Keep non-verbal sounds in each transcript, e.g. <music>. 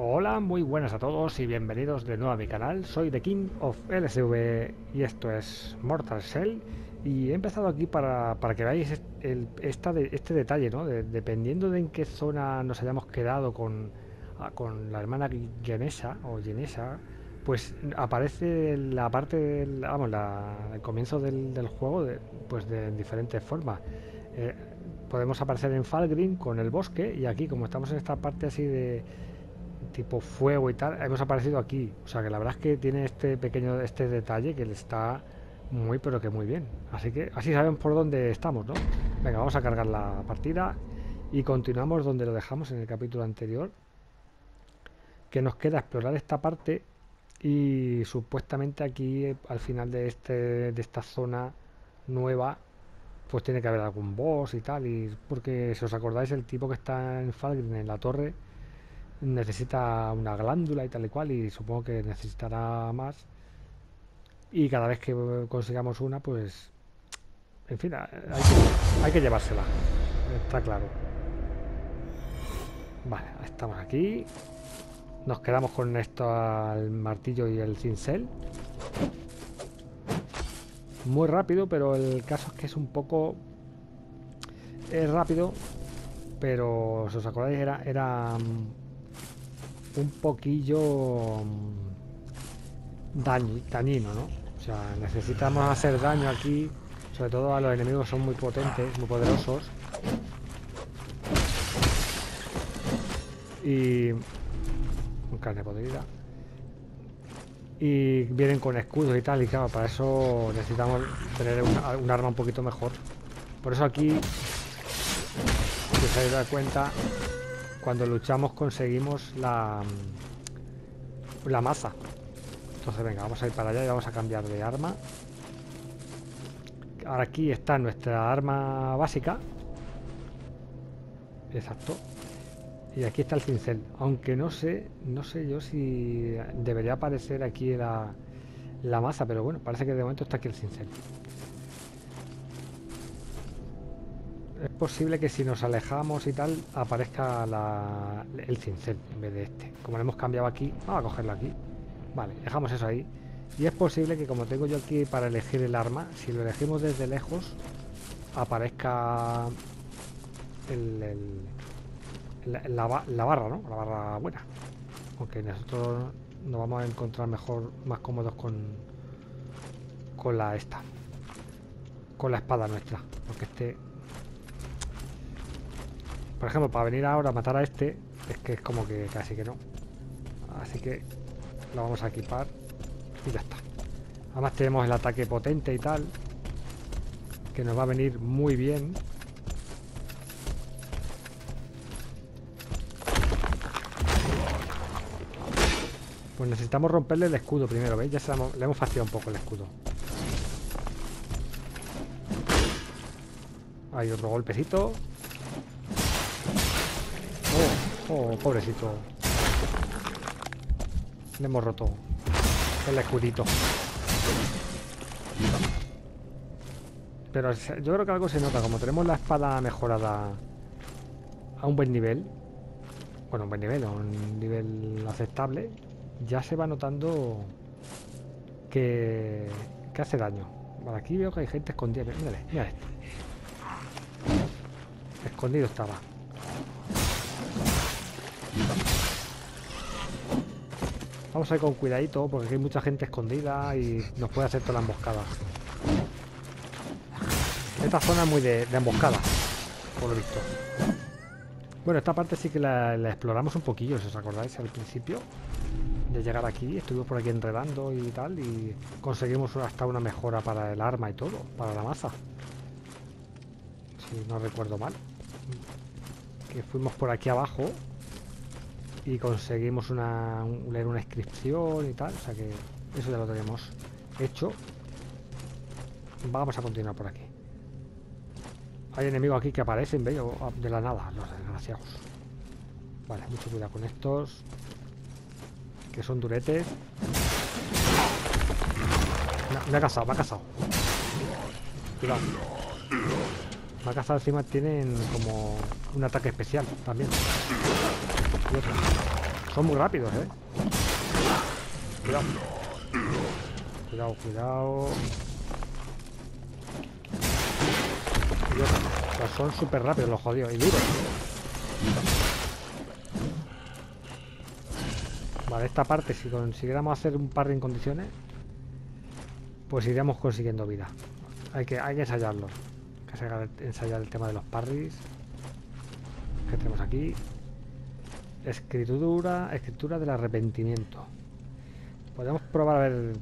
Hola, muy buenas a todos y bienvenidos de nuevo a mi canal. Soy The King of LSV y esto es Mortal Shell. Y he empezado aquí para, para que veáis el, esta de, este detalle, ¿no? dependiendo de en qué zona nos hayamos quedado con, ah, con la hermana Genesa o Genesa, pues aparece la parte del, vamos, la, el comienzo del, del juego de, pues de diferentes formas. Eh, podemos aparecer en Falgrim con el bosque y aquí como estamos en esta parte así de tipo fuego y tal, hemos aparecido aquí. O sea que la verdad es que tiene este pequeño este detalle que está muy pero que muy bien. Así que así sabemos por dónde estamos, ¿no? Venga, vamos a cargar la partida y continuamos donde lo dejamos en el capítulo anterior. Que nos queda explorar esta parte y supuestamente aquí al final de este de esta zona nueva pues tiene que haber algún boss y tal y porque si os acordáis el tipo que está en Falgrim en la torre necesita una glándula y tal y cual y supongo que necesitará más. Y cada vez que consigamos una pues en fin hay que, llevársela. Está claro. Vale estamos aquí. Nos quedamos con esto al martillo y el cincel. Muy rápido pero el caso es que es un poco es rápido pero si os acordáis era, era un poquillo mm, dañino, ¿no? O sea, necesitamos hacer daño aquí, sobre todo a los enemigos son muy potentes, muy poderosos. Y... carne podrida. Y vienen con escudos y tal, y claro, para eso necesitamos tener un, arma un poquito mejor. Por eso aquí, si os habéis dado cuenta, cuando luchamos conseguimos la, la masa. Entonces venga, vamos a ir para allá y vamos a cambiar de arma. Ahora aquí está nuestra arma básica. Exacto. Y aquí está el cincel. Aunque no sé, no sé yo si debería aparecer aquí la, la masa, pero bueno, parece que de momento está aquí el cincel. Es posible que si nos alejamos y tal aparezca el cincel en vez de este. Como lo hemos cambiado aquí, vamos a cogerlo aquí. Vale, dejamos eso ahí. Y es posible que como tengo yo aquí para elegir el arma, si lo elegimos desde lejos, aparezca la, barra, ¿no? La barra buena. Aunque nosotros nos vamos a encontrar mejor, más cómodos con, con la esta. Con la espada nuestra. Porque este por ejemplo, para venir ahora a matar a este, es que es como que casi que no. Así que lo vamos a equipar y ya está. Además tenemos el ataque potente y tal, que nos va a venir muy bien. Pues necesitamos romperle el escudo primero, ¿veis? Ya le hemos fastidiado un poco el escudo. Hay otro golpecito. Oh, pobrecito. Le hemos roto el escudito. Pero yo creo que algo se nota. Como tenemos la espada mejorada a un buen nivel. Bueno, un buen nivel, a un nivel aceptable. Ya se va notando que, que hace daño. Aquí veo que hay gente escondida. Mírale, mira. Escondido estaba. Vamos a ir con cuidadito porque hay mucha gente escondida y nos puede hacer toda la emboscada. Esta zona es muy de, emboscada, por lo visto. Bueno, esta parte sí que la, exploramos un poquillo, si os acordáis, al principio de llegar aquí. Estuvimos por aquí enredando y tal y conseguimos hasta una mejora para el arma y todo, para la masa. Si no recuerdo mal. Que fuimos por aquí abajo y conseguimos una, leer una inscripción y tal, o sea que eso ya lo tenemos hecho. Vamos a continuar por aquí. Hay enemigos aquí que aparecen, ¿veis? De la nada, los desgraciados. Vale, mucho cuidado con estos. Que son duretes. me ha cazado, me ha cazado. Me ha cazado encima, tienen como un ataque especial también. Son muy rápidos, ¿eh? Cuidado. Cuidado, cuidado. Pues son súper rápidos los jodidos y duros. Vale, esta parte, si consiguiéramos hacer un parry en condiciones, pues iríamos consiguiendo vida. Hay que, hay que ensayarlo. Hay que ensayar el tema de los parries. ¿Qué tenemos aquí? Escritura, escritura del arrepentimiento. Podemos probar a ver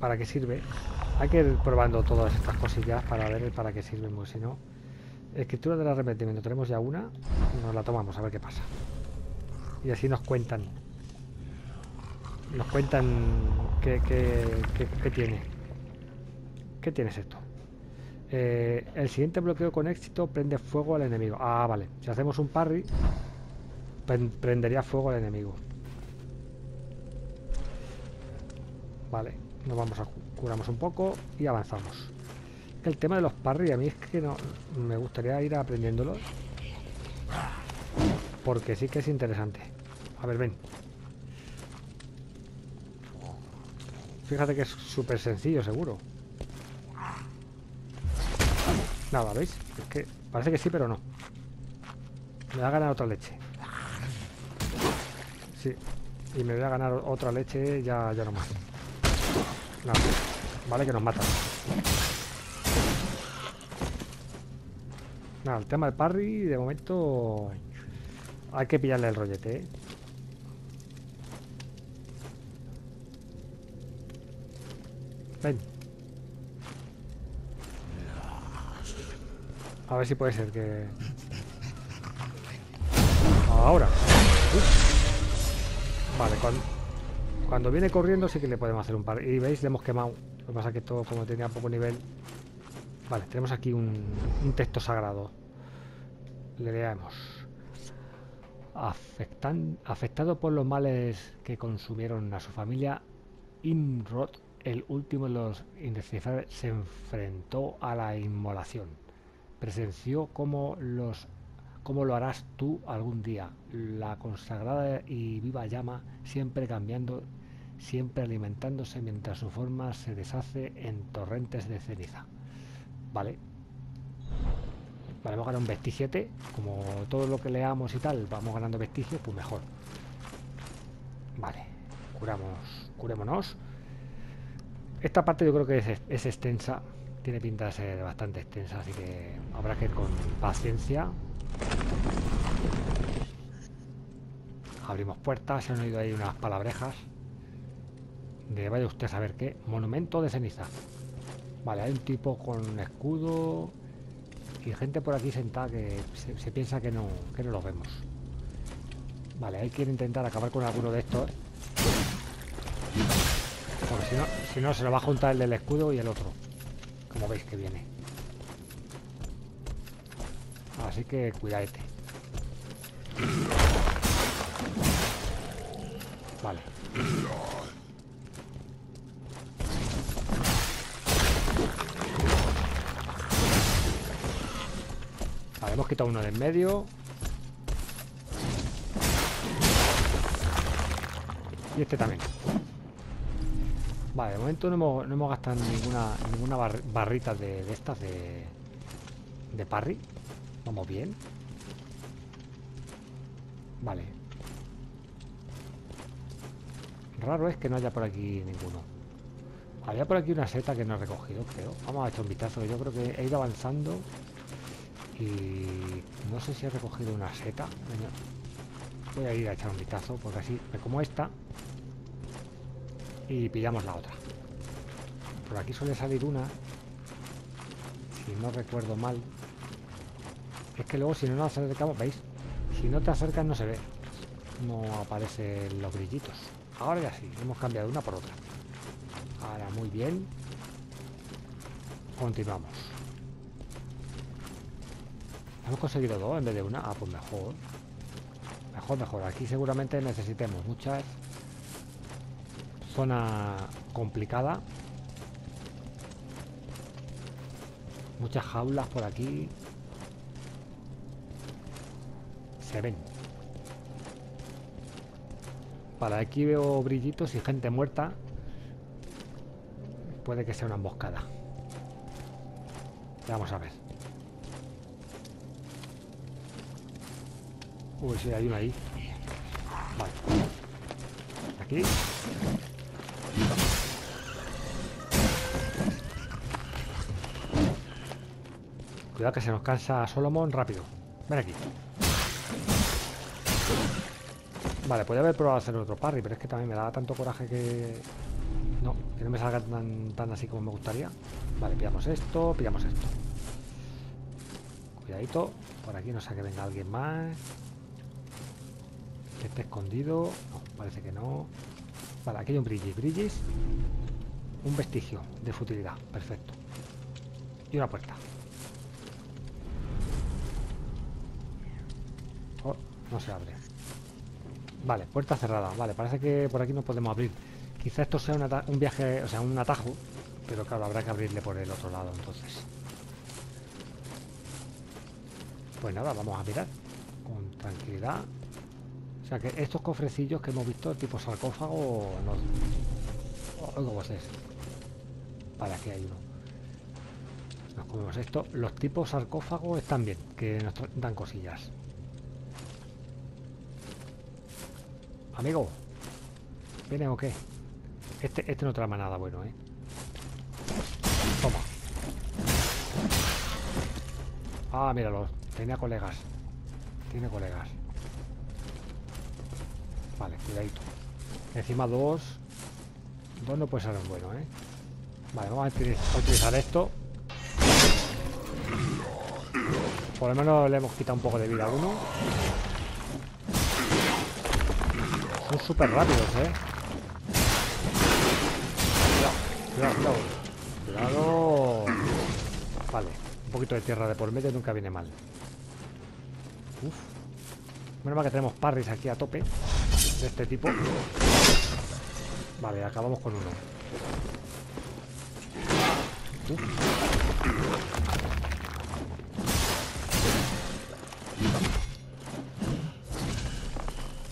para qué sirve. Hay que ir probando todas estas cosillas para ver para qué sirven, porque si no... Escritura del arrepentimiento. Tenemos ya una. Nos la tomamos a ver qué pasa. Y así nos cuentan. Nos cuentan qué, qué, tiene. ¿Qué tienes esto? Eh, el siguiente bloqueo con éxito prende fuego al enemigo. Ah, vale. Si hacemos un parry, prendería fuego al enemigo. Vale. Nos vamos a curamos un poco y avanzamos. El tema de los parry a mí es que no me gustaría ir aprendiéndolo porque sí que es interesante. A ver, ven. Fíjate que es súper sencillo, seguro. Nada, ¿veis? Es que parece que sí, pero no. Me va a ganar otra leche. Sí. Y me voy a ganar otra leche ya, ya no más. Vale, que nos matan. Nada, el tema del parry, de momento... Hay que pillarle el rollete, ¿eh? Ven. A ver si puede ser que... Ahora. Vale, cuando, cuando viene corriendo sí que le podemos hacer un par. Y veis, le hemos quemado. Lo que pasa es que todo como tenía poco nivel... Vale, tenemos aquí un, texto sagrado. Le leemos. afectado por los males que consumieron a su familia, Imrod, el último de los indescifrables, se enfrentó a la inmolación presenció cómo, los, cómo lo harás tú algún día. La consagrada y viva llama, siempre cambiando, siempre alimentándose mientras su forma se deshace en torrentes de ceniza. Vale. Vale, vamos a ganar un vestigiete. Como todo lo que leamos y tal, vamos ganando vestigios, pues mejor. Vale. Curamos. Curémonos. Esta parte yo creo que es, es extensa. Tiene pinta de ser bastante extensa, así que habrá que ir con paciencia. Abrimos puertas, se han oído ahí unas palabrejas. De vaya usted a saber qué. Monumento de ceniza. Vale, hay un tipo con escudo y gente por aquí sentada que se, piensa que no, que no los vemos. Vale, hay que intentar acabar con alguno de estos. Porque si no, si no se lo va a juntar el del escudo y el otro como veis que viene. Así que cuidadete. Vale. Vale, hemos quitado uno de en medio. Y este también. Vale, de momento no hemos, no hemos gastado ninguna, ninguna barrita de, estas de, de parry. Vamos bien. Vale. Raro es que no haya por aquí ninguno. Había por aquí una seta que no he recogido, creo. Vamos a echar un vistazo. Yo creo que he ido avanzando y no sé si he recogido una seta. Voy a ir a echar un vistazo porque así me como esta y pillamos la otra. Por aquí suele salir una, si no recuerdo mal. Es que luego si no nos acercamos, ¿veis? Si no te acercas no se ve. No aparecen los brillitos. Ahora ya sí, hemos cambiado una por otra. Ahora muy bien. Continuamos. Hemos conseguido dos en vez de una. Ah, pues mejor. Mejor, mejor. Aquí seguramente necesitemos muchas Zona complicada. Muchas jaulas por aquí. Se ven. Vale, aquí veo brillitos y gente muerta. Puede que sea una emboscada. Vamos a ver. Uy, sí, hay uno ahí. Vale. Aquí. Cuidado que se nos cansa Solomon rápido. Ven aquí. Vale, podría haber probado hacer otro parry, pero es que también me da tanto coraje que... No, que no me salga tan, tan así como me gustaría. Vale, pillamos esto, pillamos esto. Cuidadito. Por aquí no sé que venga alguien más. Que esté escondido. No, parece que no. Vale, aquí hay un brillis. Brillis. Un vestigio de futilidad. Perfecto. Y una puerta. Oh, no se abre. Vale, puerta cerrada. Vale, parece que por aquí no podemos abrir. Quizá esto sea un viaje, o sea, un atajo. Pero claro, habrá que abrirle por el otro lado entonces. Pues nada, vamos a mirar. Con tranquilidad. O sea que estos cofrecillos que hemos visto, tipo sarcófago, no... ¿Cómo es Vale, aquí hay uno. Nos comemos esto. Los tipos sarcófagos están bien, que nos dan cosillas. Amigo, ¿viene o qué? Este, este no trama nada bueno, ¿eh? Toma. Ah, míralo. Tenía colegas. Tiene colegas. Vale, cuidadito. Encima dos. Dos no puede ser bueno, ¿eh? Vale, vamos a utilizar esto. Por lo menos le hemos quitado un poco de vida a uno. Son súper rápidos, ¿eh? Cuidado, cuidado, cuidado. Vale, un poquito de tierra de por medio nunca viene mal. Uf. Menos mal que tenemos parries aquí a tope. De este tipo. Vale, acabamos con uno.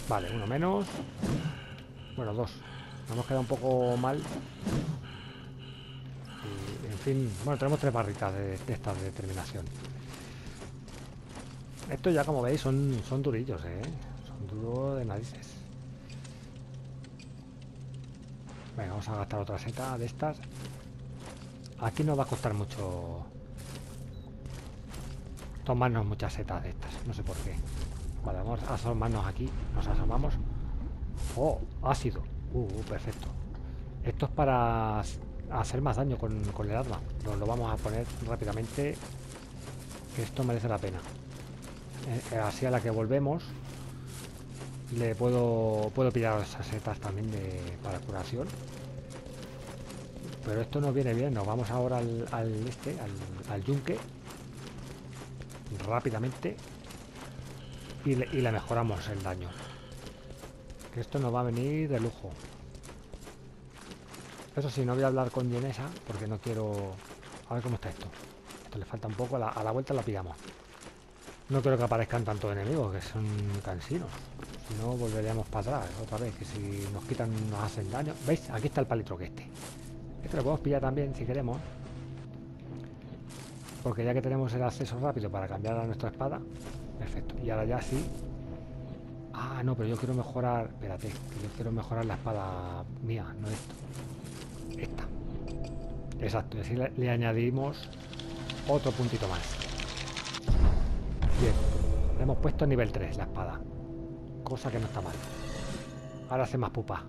Vale, uno menos. Bueno, dos. Nos hemos quedado un poco mal. en fin, bueno, tenemos tres barritas de, esta determinación. Estos ya como veis son, son durillos, ¿eh? Son duros de narices. Venga, vamos a gastar otra seta de estas. Aquí nos va a costar mucho tomarnos muchas setas de estas. No sé por qué. Vale, vamos a asomarnos aquí. Nos asomamos. Oh, ácido. Uh, uh, perfecto. Esto es para hacer más daño con, el arma. Nos lo vamos a poner rápidamente. Esto merece la pena. Eh, eh, así a la que volvemos. Le puedo puedo pillar esas setas también de, para curación. Pero esto nos viene bien. Nos vamos ahora al, este, al, al yunque. Rápidamente y le, mejoramos el daño. Que esto nos va a venir de lujo. Eso sí, no voy a hablar con Yenesa porque no quiero... A ver cómo está esto. Esto le falta un poco, a la, vuelta la pillamos. No creo que aparezcan tantos enemigos, que son cansinos. Si no, volveríamos para atrás otra vez, que si nos quitan nos hacen daño. ¿Veis? Aquí está el palitro que este. Este lo podemos pillar también si queremos. Porque ya que tenemos el acceso rápido para cambiar a nuestra espada, Perfecto. Y ahora ya sí. Ah, no, pero yo quiero mejorar... Espérate, que yo quiero mejorar la espada mía, no esto. Esta. Exacto, y así le, añadimos otro puntito más. Bien. Le hemos puesto nivel 3 la espada. Cosa que no está mal. Ahora hace más pupa.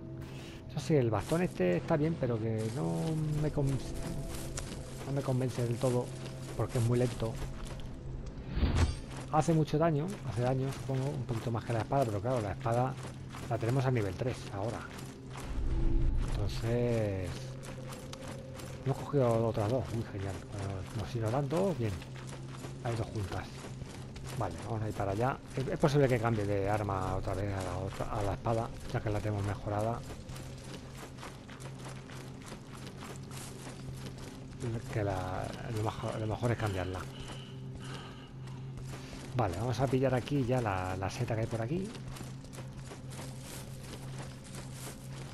Eso sí, el bastón este está bien, pero que no me, no me convence del todo porque es muy lento hace mucho daño, hace daño supongo, un poquito más que la espada, pero claro, la espada la tenemos a nivel 3 ahora. Entonces... Hemos cogido otras dos, muy genial. nos irá dando, bien. Hay dos juntas. Vale, vamos a ir para allá. Es, posible que cambie de arma otra vez a la, otra, a la espada, ya que la tenemos mejorada. Que lo mejor es cambiarla. Vale, vamos a pillar aquí ya la, seta que hay por aquí.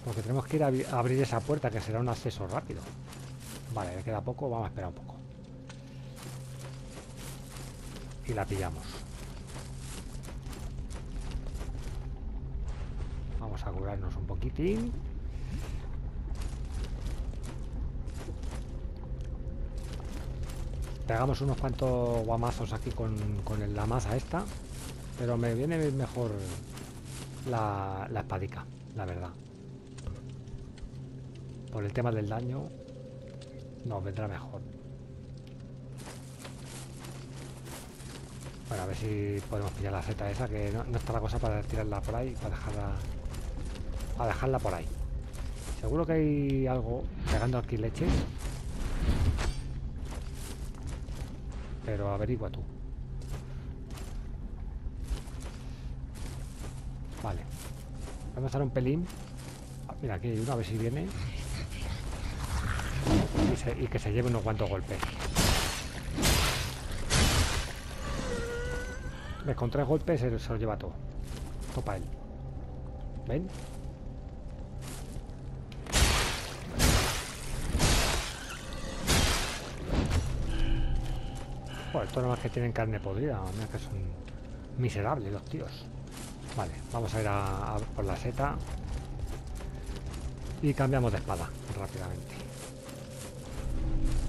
Porque tenemos que ir a abrir esa puerta que será un acceso rápido. Vale, le queda poco, vamos a esperar un poco. Y la pillamos. Vamos a curarnos un poquitín. Pegamos unos cuantos guamazos aquí con, la masa esta. Pero me viene mejor la, la espadica, la verdad. Por el tema del daño, nos vendrá mejor. Bueno, a ver si podemos pillar la seta esa, que no, está la cosa para tirarla por ahí, para dejarla, para dejarla por ahí. Seguro que hay algo pegando aquí leches. Pero averigua tú. Vale. Vamos a dar un pelín. Ah, mira, aquí hay uno, a ver si viene. Y, que se lleve unos cuantos golpes. con tres golpes se, se lo lleva todo. Topa él. ¿Ven? Joder, estos más que tienen carne podrida. Mira que son miserables los tíos. Vale, vamos a ir a por la seta. Y cambiamos de espada rápidamente.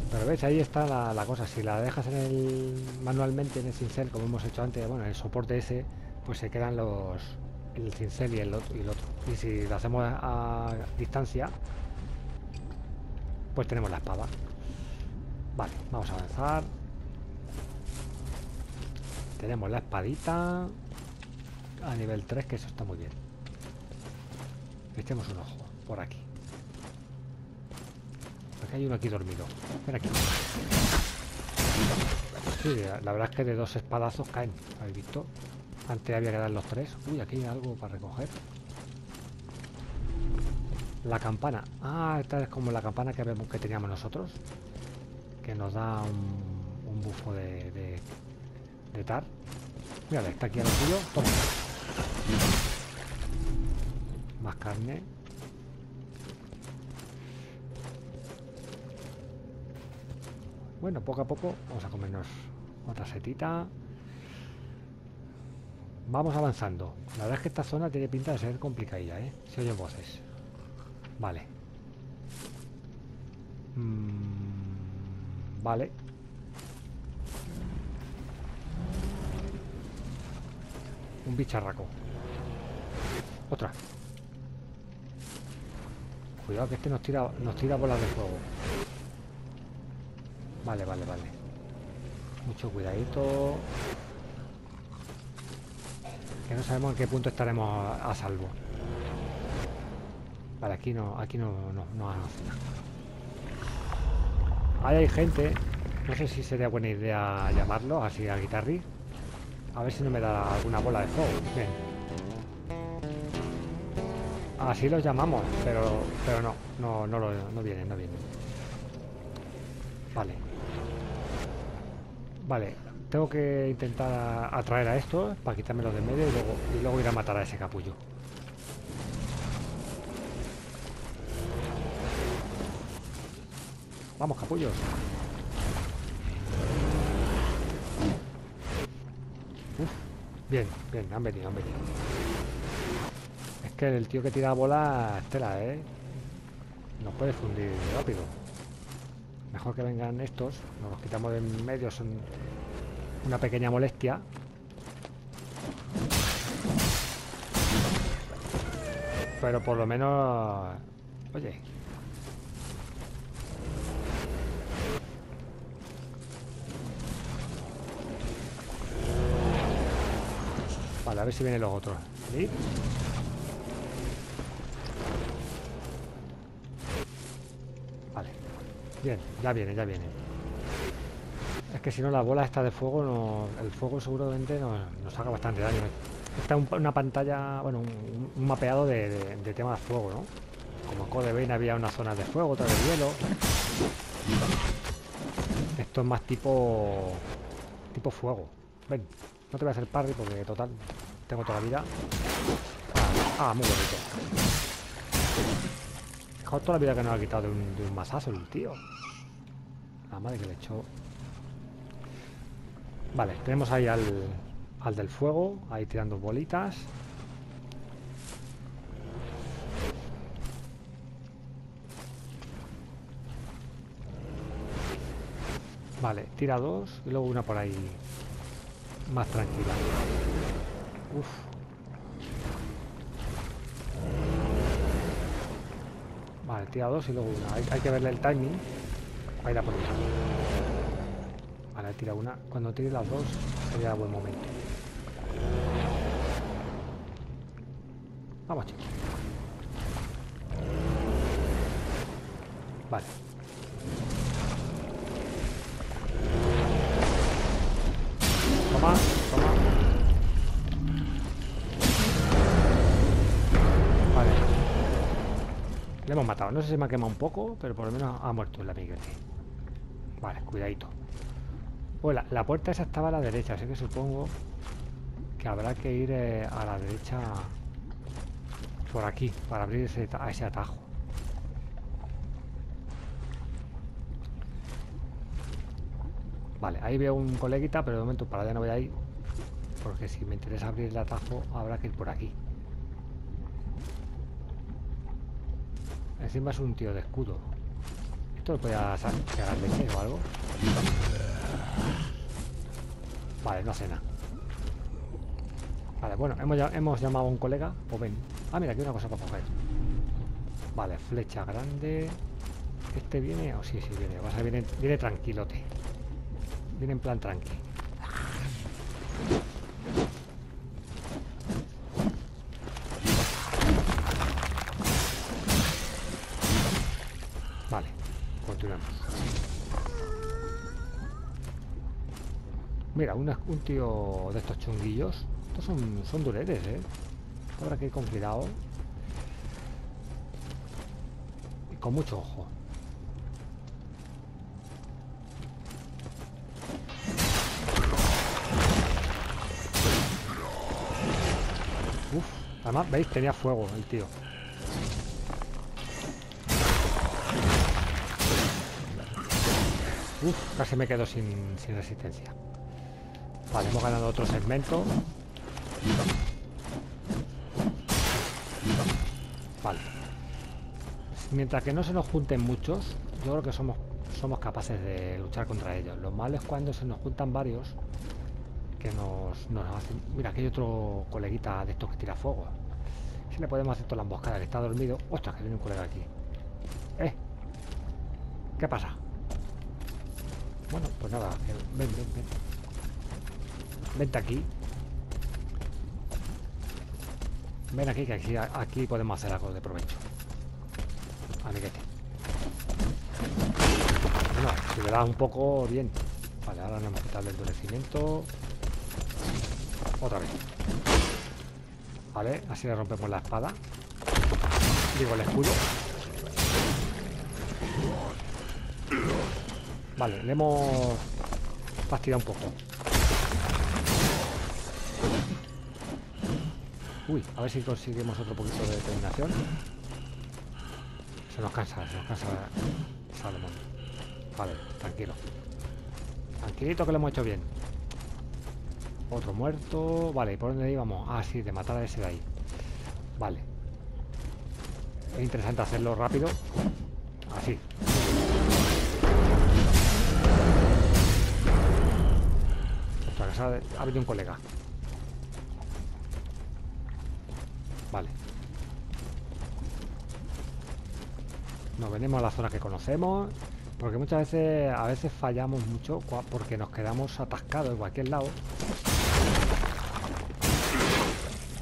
Pero veis, ahí está la, cosa. Si la dejas en el manualmente en el cincel, como hemos hecho antes, bueno, en el soporte ese, pues se quedan los el cincel. Y, el otro. y si lo hacemos a, distancia, pues tenemos la espada. Vale, vamos a avanzar. Tenemos la espadita a nivel 3, que eso está muy bien. Echemos un ojo por aquí. Aquí hay uno aquí dormido. Ven aquí. Sí, la verdad es que de dos espadazos caen. ¿Habéis visto? Antes había que dar los tres. Uy, aquí hay algo para recoger. La campana. Ah, esta es como la campana que, vemos, que teníamos nosotros. Que nos da un, bufo de, de tar. Mira, está aquí a lo tuyo. Toma. Más carne. Bueno, poco a poco vamos a comernos otra setita. Vamos avanzando. La verdad es que esta zona tiene pinta de ser complicadilla, ¿eh? Se oyen voces. Vale. Mm, vale. Un bicharraco. Otra. Cuidado que este nos tira, nos tira bolas de fuego. Vale, vale, vale. Mucho cuidadito. Que no sabemos en qué punto estaremos a, salvo. Vale, aquí no, aquí no, no, no. Ahí hay gente. No sé si sería buena idea llamarlo así a guitarri. A ver si no me da alguna bola de fuego. Bien. Así los llamamos, pero pero no, no, no, lo, no vienen, no vienen. Vale. Vale, tengo que intentar atraer a estos para quitármelo de medio y luego, y luego ir a matar a ese capullo. Vamos, capullos. Bien, bien, han venido, han venido. Es que el tío que tira bola estela, ¿eh? Nos puede fundir rápido. Mejor que vengan estos. Nos los quitamos de en medio. Son una pequeña molestia. Pero por lo menos... Oye. Vale, a ver si vienen los otros. ¿Sí? Bien, ya viene, ya viene. Es que si no la bola está de fuego, no, el fuego seguramente nos, nos haga bastante daño. Está una pantalla, bueno, un, mapeado de, tema de fuego, ¿no? Como Code Vein había una zona de fuego, otra de hielo. Esto es más tipo tipo fuego. Ven, no te voy a hacer parry porque total tengo toda la vida. Ah, ah muy bonito. Fijaos toda la vida que nos ha quitado de un, de un mazazo el tío. La madre que le echó. Vale, tenemos ahí al, al del fuego, ahí tirando bolitas. Vale, tira dos y luego una por ahí más tranquila. Uf. Vale, tira dos y luego una. Hay, que verle el timing. Ahí la ponemos. Vale, tira una. Cuando tire las dos sería buen momento. Vamos, chicos. Vale. Hemos matado. No sé si me ha quemado un poco, pero por lo menos ha muerto el amiguete. Vale, cuidadito. Pues la, puerta esa estaba a la derecha, así que supongo que habrá que ir eh, a la derecha por aquí, para abrir ese atajo. Vale, ahí veo un coleguita, pero de momento para allá no voy a ir. Porque si me interesa abrir el atajo, habrá que ir por aquí. Encima es un tío de escudo. Esto lo podía sa- pegar leche o algo. Vale, no hace nada. Vale, bueno, hemos, hemos llamado a un colega. Pues ven. Ah, mira, aquí hay una cosa para coger. Vale, flecha grande. ¿Este viene? O sí, sí, viene. Vas a viene, viene tranquilote. Viene en plan tranqui. Un tío de estos chunguillos. Estos son, son duretes, ¿eh? Habrá que ir con cuidado. Y con mucho ojo. Uf, además, ¿veis? Tenía fuego el tío. Uf, casi me quedo sin resistencia. Vale, hemos ganado otro segmento. Vale. Mientras que no se nos junten muchos, yo creo que somos, somos capaces de luchar contra ellos. Lo malo es cuando se nos juntan varios que nos. Mira, aquí hay otro coleguita de estos que tira fuego. Si le podemos hacer toda la emboscada, que está dormido. Ostras, que viene un colega aquí. ¿Eh? ¿Qué pasa? Bueno, pues nada, ven, ven, ven. Vente aquí. Ven aquí, que aquí, aquí podemos hacer algo de provecho. Amiguete. Bueno, si le das un poco, bien. Vale, ahora nos hemos quitado el endurecimiento. Otra vez. Vale, así le rompemos la espada. Digo, el escudo. Vale, le hemos fastidiado un poco. Uy, a ver si conseguimos otro poquito de determinación. Se nos cansa, se nos cansa Salomón. Vale, tranquilo. Tranquilito que lo hemos hecho bien. Otro muerto. Vale, ¿y por dónde íbamos? Ah, sí, de matar a ese de ahí. Vale. Es interesante hacerlo rápido. Así. Que se ha, ha venido un colega. Nos venimos a la zona que conocemos. Porque muchas veces, a veces fallamos mucho porque nos quedamos atascados en cualquier lado.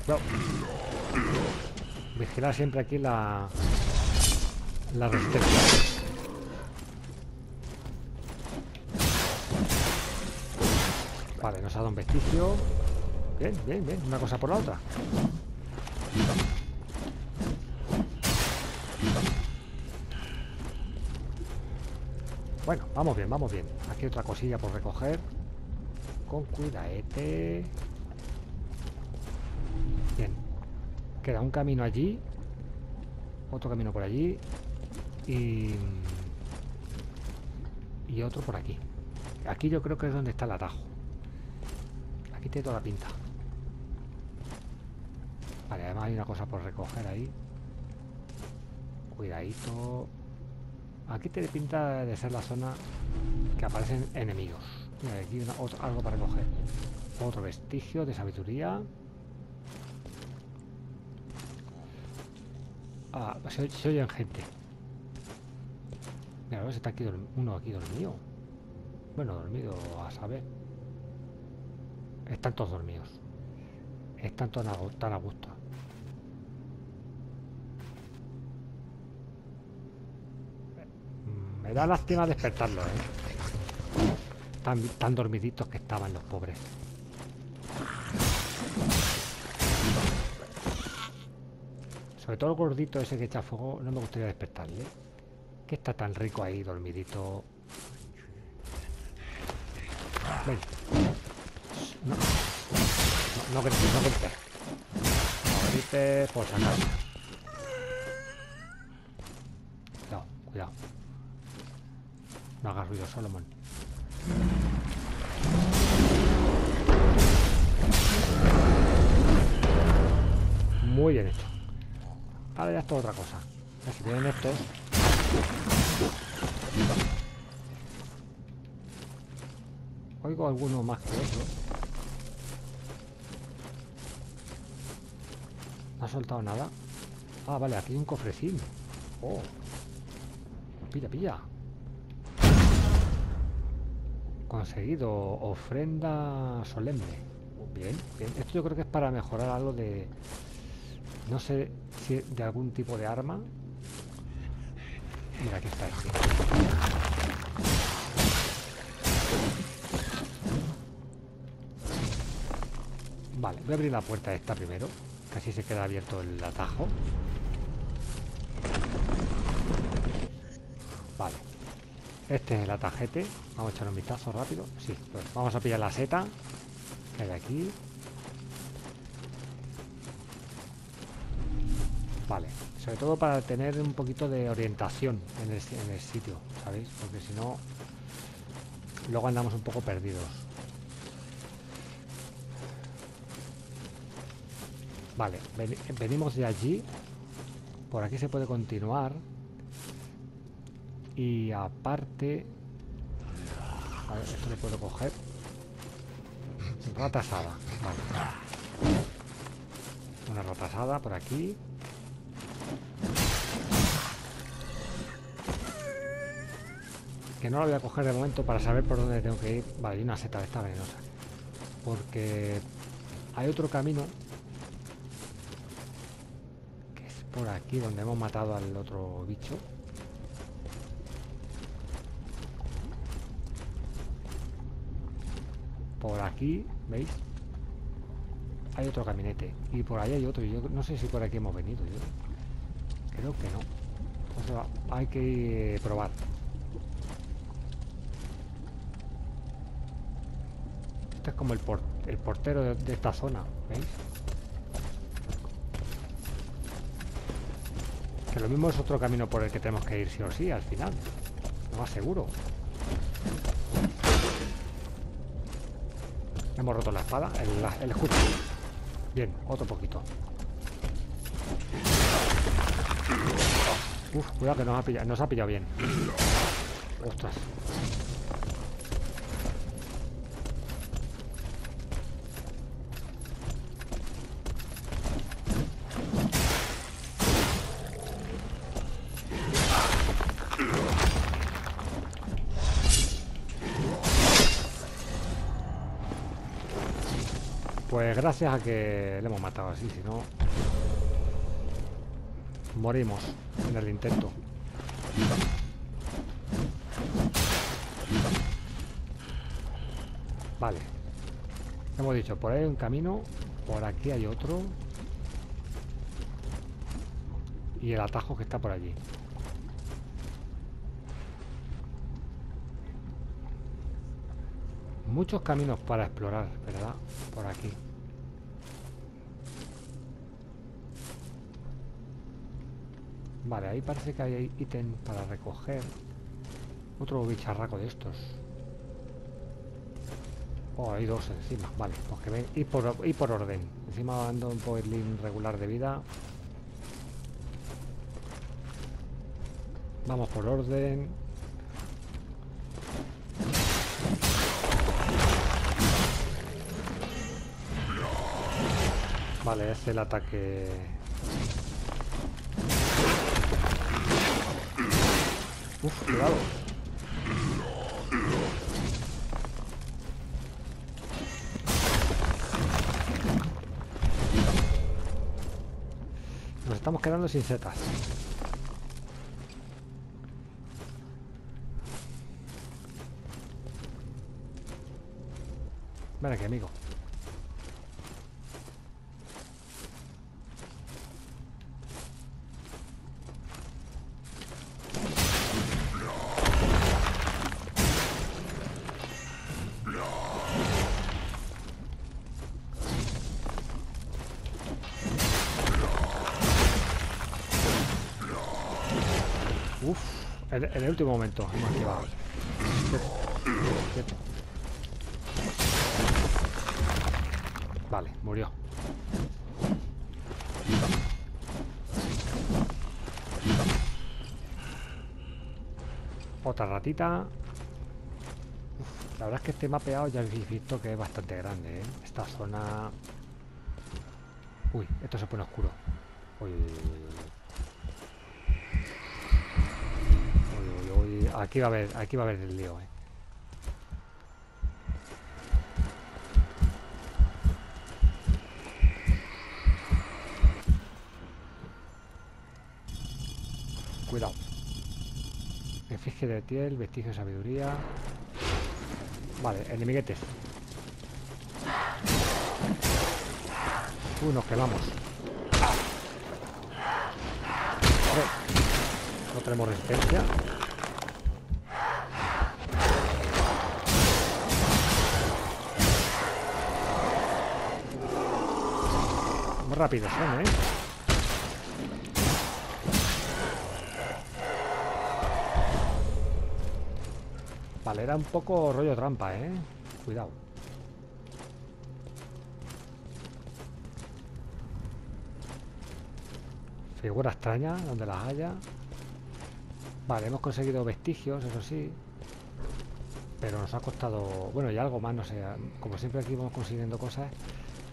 No. Vigilar siempre aquí la, la resistencia. Vale, nos ha dado un vestigio. Bien, bien, bien. Una cosa por la otra. Bueno, vamos bien, vamos bien. Aquí otra cosilla por recoger. Con cuidaete. Bien. Queda un camino allí. Otro camino por allí. Y... Y otro por aquí. Aquí yo creo que es donde está el atajo. Aquí tiene toda la pinta. Vale, además hay una cosa por recoger ahí. Cuidadito. Aquí tiene pinta de ser la zona que aparecen enemigos. Mira, aquí algo para recoger. Otro vestigio de sabiduría. Ah, se, oyen gente. Mira, a ver si está aquí uno aquí dormido. Bueno, dormido, a saber. Están todos dormidos. Están todos tan a gusto. Me da lástima despertarlos, ¿eh? Tan, dormiditos que estaban los pobres. Sobre todo el gordito ese que echa fuego, no me gustaría despertarle. Que está tan rico ahí, dormidito. Ven. No. No, no grites, no grites. No grites por sacar. Cuidado, cuidado. No hagas ruido, Solomon. Muy bien hecho. Ahora ya es otra cosa. Si vienen estos... Oigo alguno más que otro. ¿No ha soltado nada? Ah, vale, aquí hay un cofrecín. Oh. Pilla, pilla. Conseguido. Ofrenda solemne. Bien, bien. Esto yo creo que es para mejorar algo de... No sé si de algún tipo de arma. Mira, aquí está este. Vale, voy a abrir la puerta esta primero. Casi se queda abierto el atajo. Vale. Este es el atajete. Vamos a echar un vistazo rápido. Sí, pues vamos a pillar la seta que hay aquí. Vale, sobre todo para tener un poquito de orientación en el, en el sitio, ¿sabéis? Porque si no, luego andamos un poco perdidos. Vale, venimos de allí. Por aquí se puede continuar. Y aparte... A ver, esto lo puedo coger. Rata asada. Vale. Una rata asada por aquí. Que no la voy a coger de momento para saber por dónde tengo que ir. Vale, hay una seta de esta venenosa. Porque hay otro camino que es por aquí donde hemos matado al otro bicho. Por aquí, ¿veis? Hay otro caminete. Y por ahí hay otro. Yo no sé si por aquí hemos venido. Yo creo que no. hay que probar. Este es como el, el portero de, esta zona. ¿Veis? Que lo mismo es otro camino por el que tenemos que ir sí o sí al final. No más seguro. Hemos roto la espada, el, el escudo. Bien, otro poquito. Uf, cuidado que nos ha pillado, nos ha pillado bien. Ostras. Gracias a que le hemos matado así, si no... Morimos en el intento. Vale. Hemos dicho, por ahí hay un camino, por aquí hay otro. Y el atajo que está por allí. Muchos caminos para explorar, ¿verdad? Por aquí. Vale, ahí parece que hay ítem para recoger. Otro bicharraco de estos. Oh, hay dos encima. Vale, pues que ven. Y por, y por orden. Encima ando un powerlin regular de vida. Vamos por orden. Vale, es el ataque... Uf, cuidado. Nos estamos quedando sin setas. Ven aquí, amigo. En, el último momento hemos activado. Vale, murió. Otra ratita. La verdad es que este mapeado ya habéis visto que es bastante grande, ¿eh? Esta zona... Uy, esto se pone oscuro. Uy, uy, uy, uy, uy. Aquí va a haber, aquí va a haber el lío, ¿eh? Cuidado. Efigie de Tiel, vestigio de sabiduría. Vale, enemiguetes. Uh, nos quemamos. No tenemos resistencia. Muy rápidos son, ¿eh? Vale, era un poco rollo trampa, ¿eh? Cuidado. Figura extraña, donde las haya. Vale, hemos conseguido vestigios, eso sí. Pero nos ha costado... Bueno, y algo más, no sé. Como siempre aquí vamos consiguiendo cosas.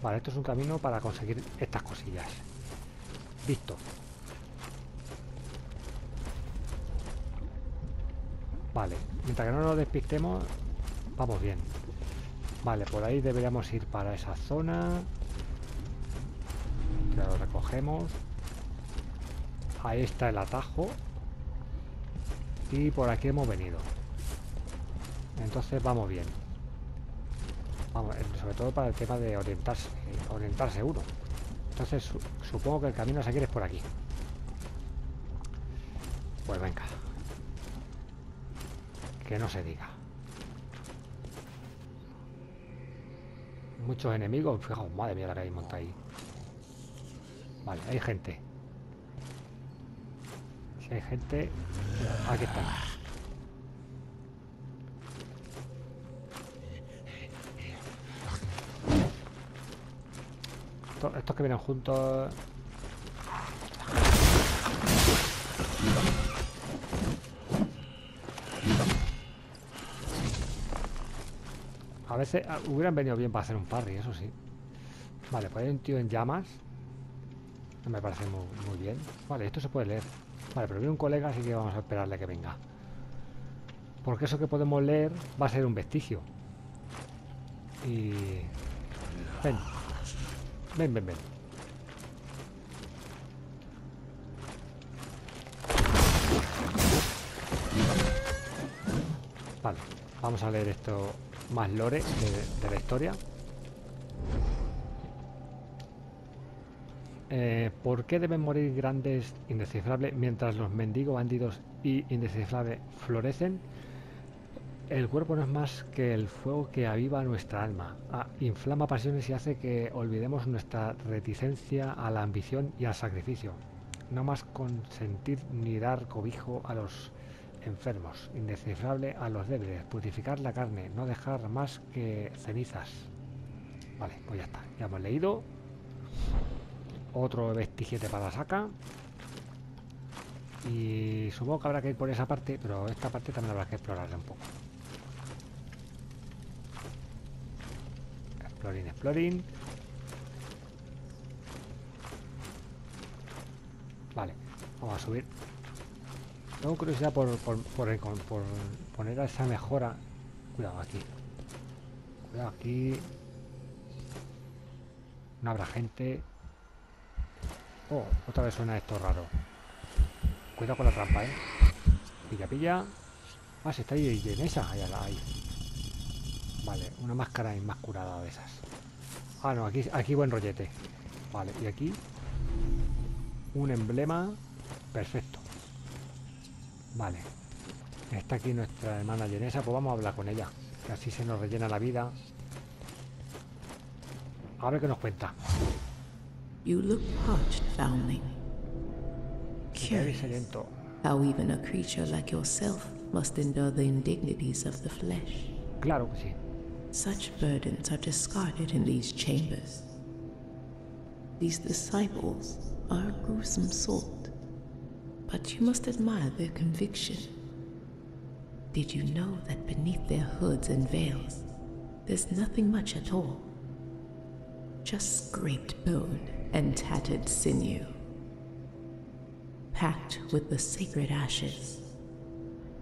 Vale, esto es un camino para conseguir estas cosillas. Listo. Vale, mientras que no nos despistemos, vamos bien. Vale, por ahí deberíamos ir para esa zona. Que lo recogemos. Ahí está el atajo. Y por aquí hemos venido. Entonces vamos bien. Eh, sobre todo para el tema de orientarse, eh, orientarse uno. Entonces su- supongo que el camino a seguir es por aquí. Pues venga. Que no se diga. Muchos enemigos. Fijaos, madre mía la que hay monta ahí. Vale, hay gente. Si hay gente... Aquí están. Esto- Estos que vienen juntos... A veces ah, hubieran venido bien para hacer un parry, eso sí. Vale, pues hay un tío en llamas. No me parece muy bien. Vale, esto se puede leer. Vale, pero viene un colega, así que vamos a esperarle que venga. Porque eso que podemos leer va a ser un vestigio. Y... Ven. Ven, ven, ven. Vale, vamos a leer esto más lore de, la historia. Eh, ¿Por qué deben morir grandes indescifrables mientras los mendigos bandidos y indescifrables florecen? El cuerpo no es más que el fuego que aviva nuestra alma, ah, inflama pasiones y hace que olvidemos nuestra reticencia a la ambición y al sacrificio. no más consentir ni dar cobijo a los enfermos, indescifrable a los débiles, purificar la carne, no dejar más que cenizas. Vale, pues ya está, ya hemos leído. Otro vestigiete para la saca. Y supongo que habrá que ir por esa parte, pero esta parte también habrá que explorarla un poco. Exploring, exploring. Vale, vamos a subir. Tengo curiosidad por, por, por, por poner a esa mejora. Cuidado aquí. Cuidado aquí. No habrá gente. Oh, otra vez suena esto raro. Cuidado con la trampa, eh. Pilla, pilla. Ah, se está ahí en esa. Ahí, ahí. Vale, una máscara inmascurada de esas. Ah, no, aquí, aquí buen rollete. Vale, y aquí un emblema perfecto. Vale. Está aquí nuestra hermana Yenesa, pues vamos a hablar con ella. Que así se nos rellena la vida. A ver qué nos cuenta. You look parched, foundling. Curious how even a creature like yourself must endure the indignities of the flesh. Claro que sí. Such burdens are discarded in these chambers. These disciples are a gruesome sort, but you must admire their conviction. Did you know that beneath their hoods and veils, there's nothing much at all? Just scraped bone and tattered sinew, packed with the sacred ashes.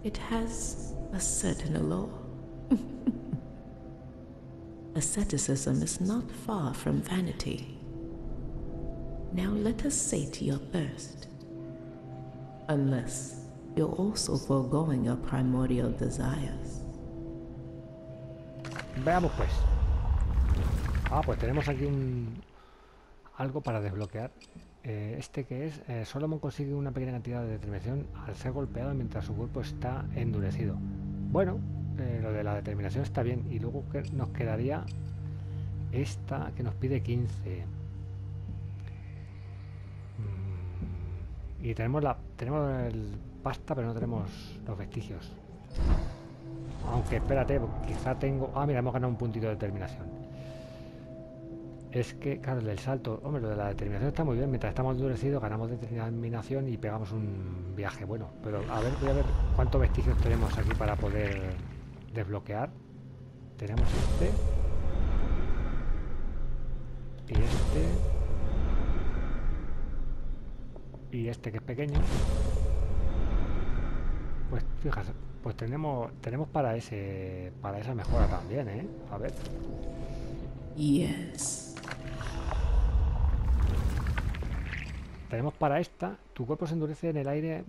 It has a certain allure. <laughs> Asceticism is not far from vanity. Now let us sate your thirst. Unless you're also foregoing your primordial desires. Veamos pues. Ah, pues tenemos aquí un algo para desbloquear. Eh, este que es, eh, Solomon consigue una pequeña cantidad de determinación al ser golpeado mientras su cuerpo está endurecido. Bueno, eh, lo de la determinación está bien. Y luego nos quedaría esta que nos pide 15. Y tenemos la tenemos el pasta, pero no tenemos los vestigios. Aunque espérate, quizá tengo... Ah, mira, hemos ganado un puntito de determinación. Es que, claro, el salto... Hombre, lo de la determinación está muy bien. Mientras estamos endurecidos, ganamos determinación y pegamos un viaje bueno. Pero, a ver, voy a ver cuántos vestigios tenemos aquí para poder desbloquear. Tenemos este. Y este. Y este que es pequeño. Pues fíjate pues tenemos tenemos para ese para esa mejora también eh a ver. Yes tenemos para esta tu cuerpo se endurece en el aire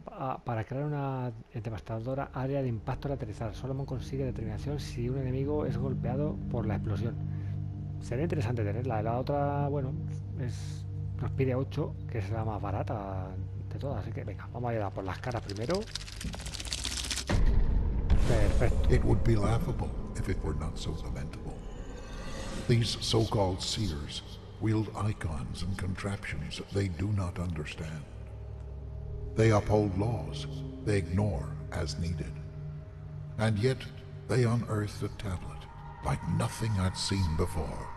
para crear una devastadora área de impacto al aterrizar Solomon consigue determinación si un enemigo es golpeado por la explosión sería interesante tenerla la otra bueno es nos pide 8, que es la más barata de todas. Así que venga, vamos a ir a por las caras primero. Perfecto. It would be laughable if it lamentable. These so-called seers wield icons and contraptions that they do not understand. They uphold laws they ignore as needed. And yet they unearthed a tablet like nothing I'd seen before.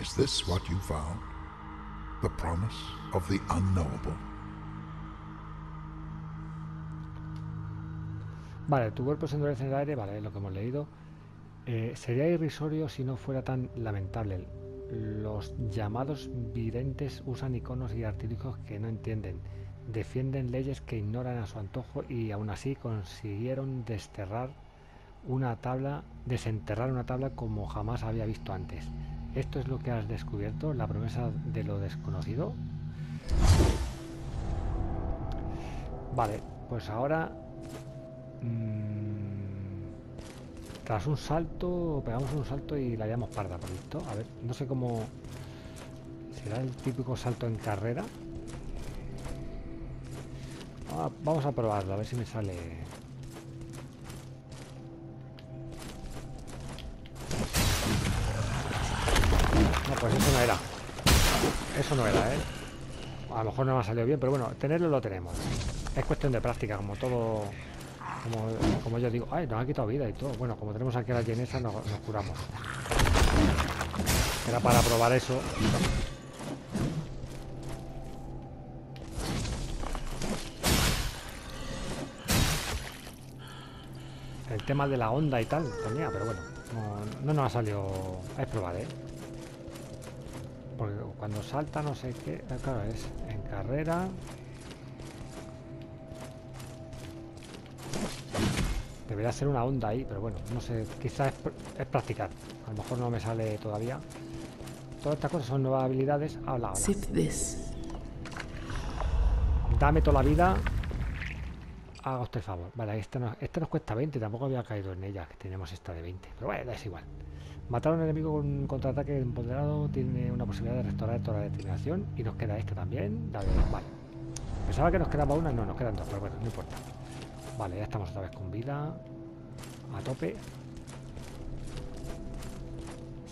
Is this what you found? the promise of the unknowable. Vale, tu cuerpo se endurece en el aire, vale, es lo que hemos leído. Eh, sería irrisorio si no fuera tan lamentable. Los llamados videntes usan iconos y artículos que no entienden. Defienden leyes que ignoran a su antojo y aún así consiguieron desterrar una tabla, desenterrar una tabla como jamás había visto antes. ¿Esto es lo que has descubierto? ¿La promesa de lo desconocido? Vale, pues ahora... Mmm, tras un salto, pegamos un salto y la llamamos parda, por esto. A ver, no sé cómo... ¿Será el típico salto en carrera? Ah, vamos a probarlo, a ver si me sale... pues eso no era. Eso no era, ¿eh? A lo mejor no me ha salido bien, pero bueno, tenerlo lo tenemos. Es cuestión de práctica, como todo... Como, yo digo, ay, nos ha quitado vida y todo. Bueno, como tenemos aquí a la llenesa, nos, nos curamos. Era para probar eso. El tema de la onda y tal, ponía, pero bueno, no, no nos ha salido. Es probar, ¿eh? Porque cuando salta no sé qué. eh, Claro, es en carrera. Debería ser una onda ahí, pero bueno, no sé, quizás es, pr- es practicar. A lo mejor no me sale todavía. Todas estas cosas son nuevas habilidades. Habla, habla. Dame toda la vida. Haga usted el favor. Vale, nos, este nos cuesta 20. Tampoco había caído en ella, que tenemos esta de 20. Pero bueno, es igual. Matar a un enemigo con un contraataque empoderado tiene una posibilidad de restaurar toda la determinación. Y nos queda esta también. Dale, vale. Pensaba que nos quedaba una, no, nos quedan dos, pero bueno, no importa. Vale, ya estamos otra vez con vida. A tope.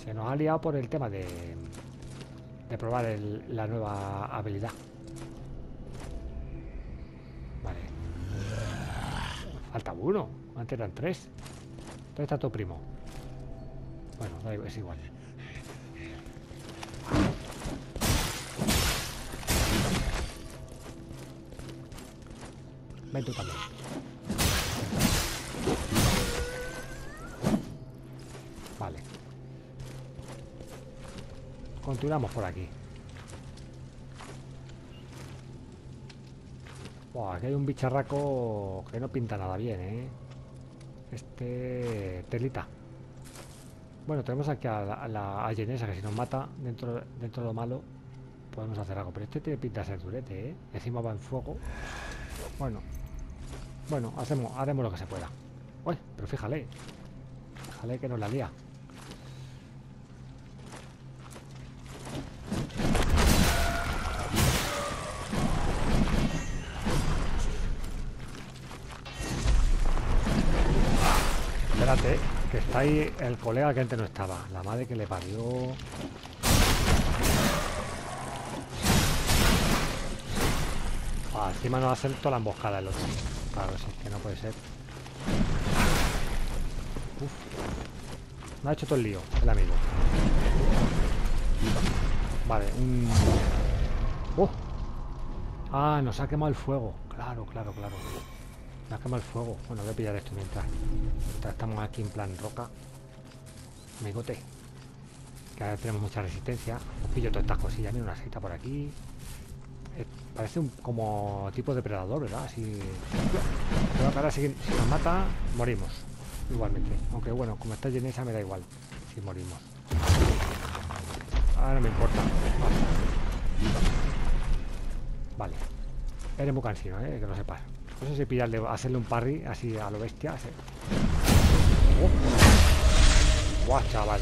Se nos ha liado por el tema de, de probar la nueva habilidad. Vale. Falta uno. Antes eran tres. ¿Dónde está tu primo? Bueno, es igual. Ven tú también. Continuamos por aquí. Buah, aquí hay un bicharraco que no pinta nada bien, ¿eh? Este... Telita. Bueno, tenemos aquí a la, a que si nos mata dentro, dentro de lo malo podemos hacer algo. Pero este tiene pinta de ser durete, ¿eh? Encima va en fuego. Bueno. Bueno, hacemos, haremos lo que se pueda. Uy, pero fíjale. Fíjale que nos la lía. Está ahí el colega que antes no estaba. La madre que le parió. Ah, encima nos hace toda la emboscada el otro. Claro, sí, que no puede ser. Uf. Me ha hecho todo el lío, el amigo. Vale, un... ¡Oh! Ah, nos ha quemado el fuego. Claro, claro, claro. Ha quemado el fuego. Bueno, voy a pillar esto mientras. estamos aquí en plan roca. Amigote. Que ahora tenemos mucha resistencia. Pillo todas estas cosillas. Mira una seita por aquí. Eh, parece un como tipo depredador, ¿verdad? Así. Pero ahora si, si nos mata, morimos. Igualmente. Aunque bueno, como está llenesa me da igual. Si morimos. Ahora no me importa. Vale. Eres muy cansino, ¿eh? Que lo sepas. No sé si pillarle, hacerle un parry así a lo bestia. así. Oh. Buah, chaval.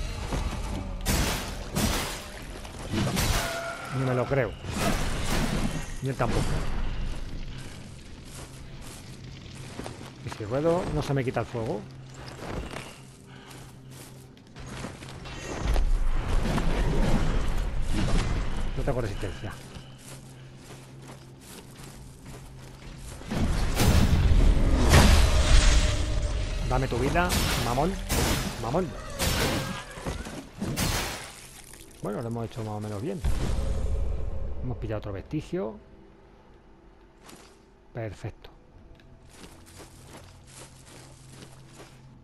Ni me lo creo. Ni él tampoco. Y si ruedo, no se me quita el fuego. No tengo resistencia. Dame tu vida, mamón. Mamón. Bueno, lo hemos hecho más o menos bien. Hemos pillado otro vestigio. Perfecto.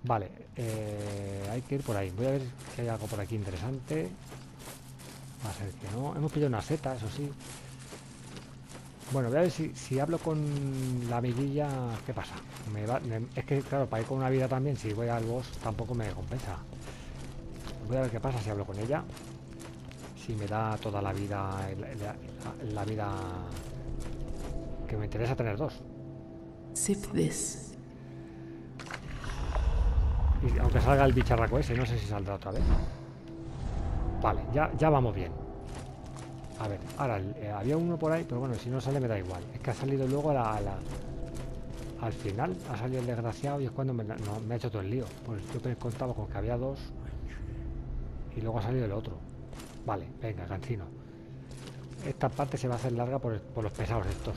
Vale, eh, hay que ir por ahí. Voy a ver si hay algo por aquí interesante. Va a ser que no. Hemos pillado una seta, eso sí. Bueno, voy a ver si, si hablo con la amiguilla, ¿qué pasa? Me va- me- es que, claro, para ir con una vida también, si voy al boss, tampoco me compensa. Voy a ver qué pasa si hablo con ella. Si me da toda la vida, la, la- la vida que me interesa tener dos. Sip this. Y aunque salga el bicharraco ese, no sé si saldrá otra vez. Vale, ya, ya vamos bien. A ver, ahora eh, había uno por ahí, pero bueno, si no sale me da igual. Es que ha salido luego al final, ha salido el desgraciado y es cuando me, ha hecho todo el lío. Pues yo contaba con que había dos y luego ha salido el otro. Vale, venga, cansino. esta parte se va a hacer larga por los pesados estos.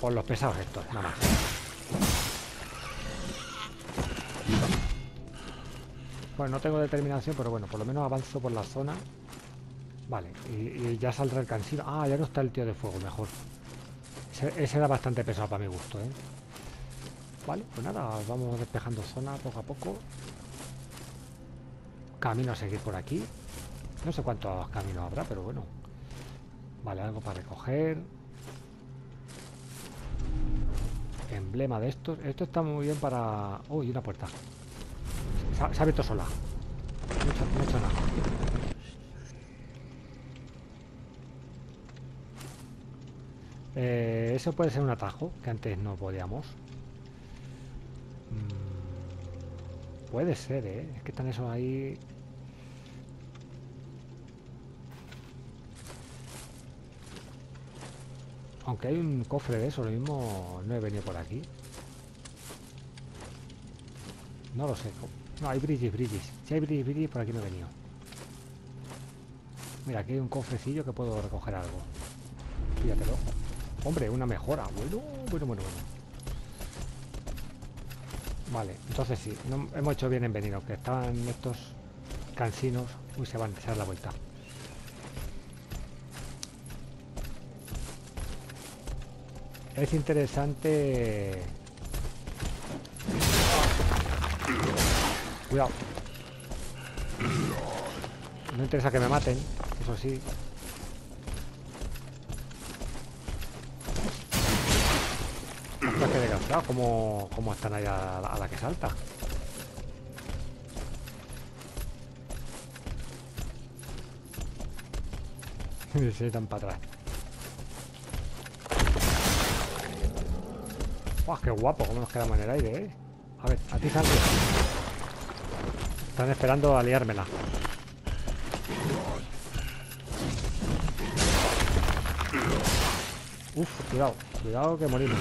Por los pesados estos, nada más. Bueno, no tengo determinación, pero bueno, por lo menos avanzo por la zona. Vale, y, ya saldrá el cansino. Ah, ya no está el tío de fuego, mejor. Ese, ese era bastante pesado para mi gusto, ¿eh? Vale, pues nada, vamos despejando zona poco a poco. Camino a seguir por aquí. No sé cuántos caminos habrá, pero bueno. Vale, algo para recoger. Emblema de estos. Esto está muy bien para... Uy, una puerta. Se ha, se abierto sola. No he nada. Eh, eso puede ser un atajo, que antes no podíamos. Mm, puede ser, ¿eh? Es que están esos ahí... Aunque hay un cofre de eso, lo mismo no he venido por aquí. No lo sé. No, hay brillis, brillis. Si hay brillis, brillis, por aquí no he venido. Mira, aquí hay un cofrecillo que puedo recoger algo. Fíjatelo. Hombre, una mejora. Bueno, bueno, bueno, bueno. Vale, entonces sí, hemos hecho bien en venir, aunque estaban estos cansinos. Uy, se van a echar la vuelta. Es interesante. Cuidado. No interesa que me maten, eso sí. Ostras, qué desgraciado, cómo, cómo están ahí a, la- que salta. <laughs> Se están para atrás. ¡Guau, qué guapo! ¿Cómo nos quedamos en el aire, eh? A ver, a ti, Santi. Están esperando a liármela. Uf, cuidado, cuidado que morimos.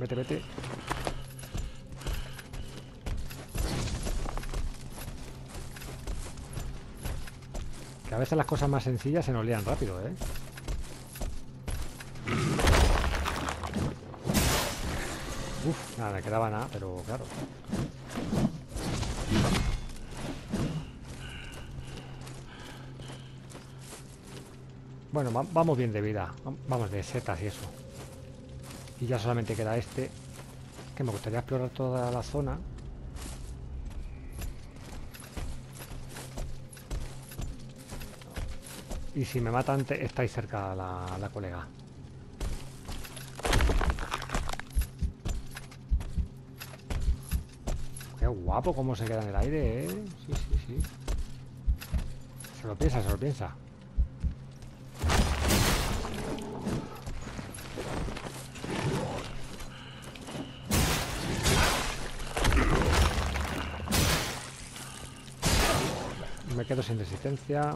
Vete, vete. A veces las cosas más sencillas se nos lían rápido, ¿eh? Uf, nada, me quedaba nada, pero claro. Bueno, va- vamos bien de vida. vam- Vamos de setas y eso. Y ya solamente queda este. Que me gustaría explorar toda la zona. Y si me matan, te- estáis cerca la, la colega. Qué guapo cómo se queda en el aire, ¿eh? Sí, sí, sí. Se lo piensa, se lo piensa. Me quedo sin resistencia.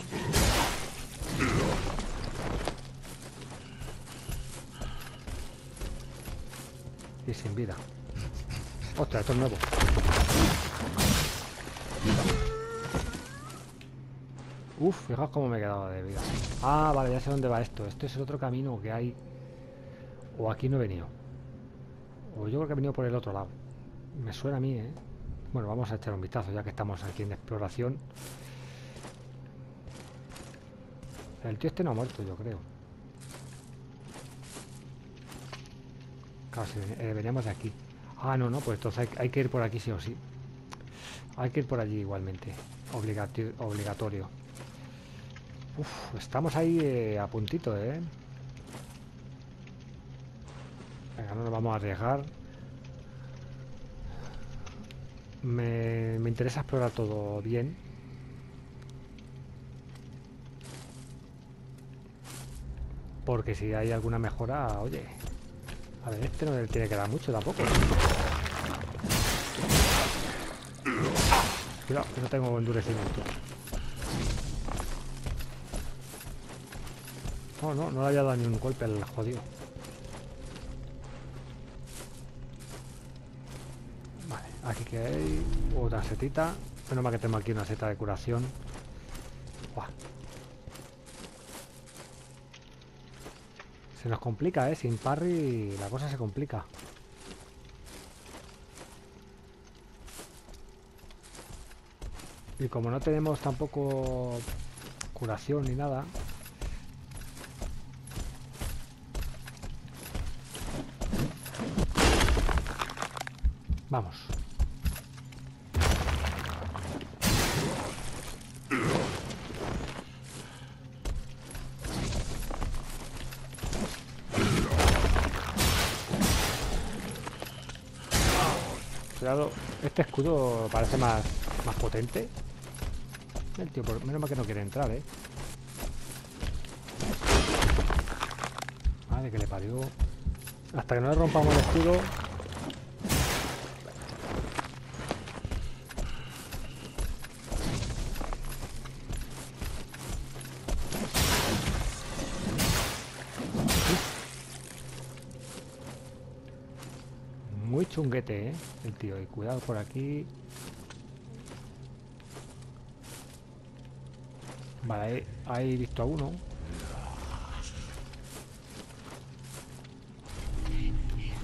Sin vida. Ostras, esto es nuevo. Uf, fijaos cómo me he quedado de vida. Ah, vale, ya sé dónde va esto. Este es el otro camino que hay. O aquí no he venido. O yo creo que he venido por el otro lado. Me suena a mí, ¿eh? Bueno, vamos a echar un vistazo ya que estamos aquí en exploración. El tío este no ha muerto, yo creo. Ven- eh, veníamos de aquí. Ah, no, no, pues entonces hay, que ir por aquí sí o sí. Hay que ir por allí igualmente. Obligati- obligatorio. Estamos ahí eh, a puntito, ¿eh? Venga, no nos vamos a arriesgar. Me, me interesa explorar todo bien. Porque si hay alguna mejora, oye. A ver, este no le tiene que dar mucho tampoco. Cuidado, que no tengo endurecimiento. No, no, no le había dado ni un golpe al jodido. Vale, aquí que hay otra setita. Menos mal que tengo aquí una seta de curación. Buah. Se nos complica, ¿eh? Sin parry la cosa se complica. Y como no tenemos tampoco curación ni nada, Vamos. Este escudo parece más, más potente. El tío, por menos mal que no quiere entrar, ¿eh? Madre que le parió. Hasta que no le rompamos el escudo, ¿eh? El tío. Y cuidado por aquí. Vale, ahí, he visto a uno.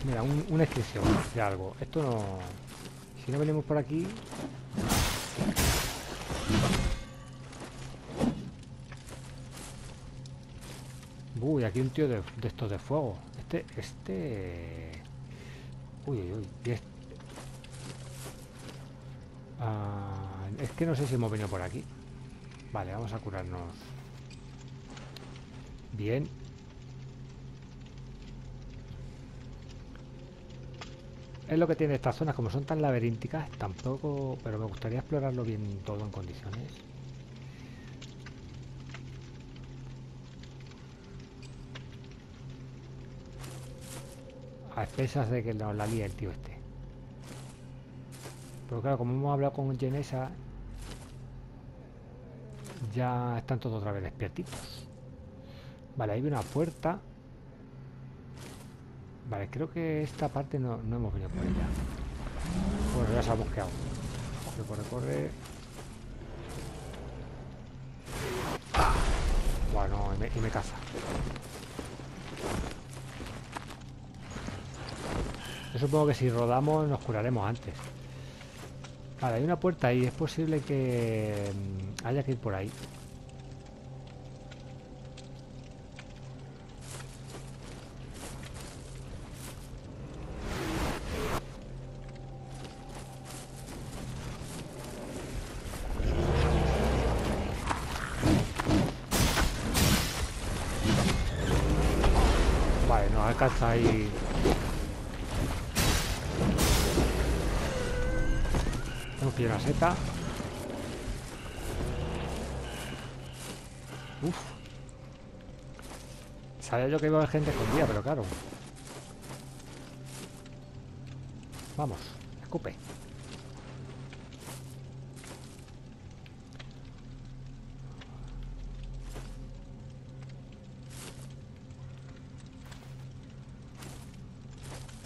Mira, un, una inscripción de algo. Esto no... Si no venimos por aquí... Uy, aquí un tío de estos de fuego. Este... Este... Uy, uy, es- Ah, es que no sé si hemos venido por aquí. Vale, vamos a curarnos. Bien. Es lo que tiene estas zonas, como son tan laberínticas, tampoco... Pero me gustaría explorarlo bien todo en condiciones. A expensas de que nos la lía el tío este. Pero claro, como hemos hablado con Genesa, ya están todos otra vez despiertitos. Vale, hay una puerta. Vale, creo que esta parte no, no hemos venido por ella. Bueno, ya sabemos qué hago. Corre, corre, corre. Bueno, y me, y me caza. Yo supongo que si rodamos nos curaremos antes. Vale, hay una puerta ahí. Es posible que mm, haya que ir por ahí. Vale, nos alcanza ahí. Sabía yo que iba a haber gente escondida, pero claro. Vamos, escupe.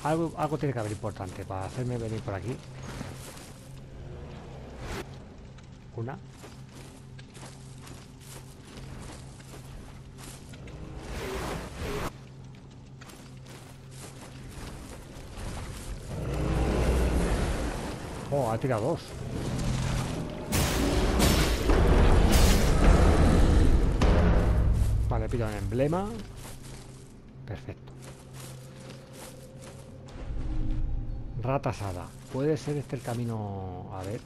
Algo, algo tiene que haber importante para hacerme venir por aquí. Una. Oh, ha tirado dos. Vale, pido un emblema. Perfecto. Rata asada. ¿Puede ser este el camino? A ver.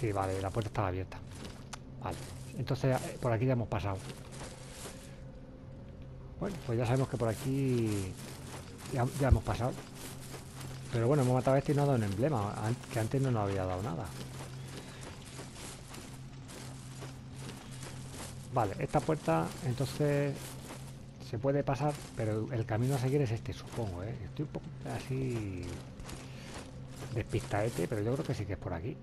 Sí, vale, la puerta estaba abierta. Vale. Entonces, eh, por aquí ya hemos pasado. Bueno, pues ya sabemos que por aquí ya, ya hemos pasado. Pero bueno, hemos matado a este y no ha dado un emblema, que antes no nos había dado nada. Vale, esta puerta entonces se puede pasar, pero el camino a seguir es este, supongo, ¿eh? Estoy un poco así despistaete, pero yo creo que sí que es por aquí.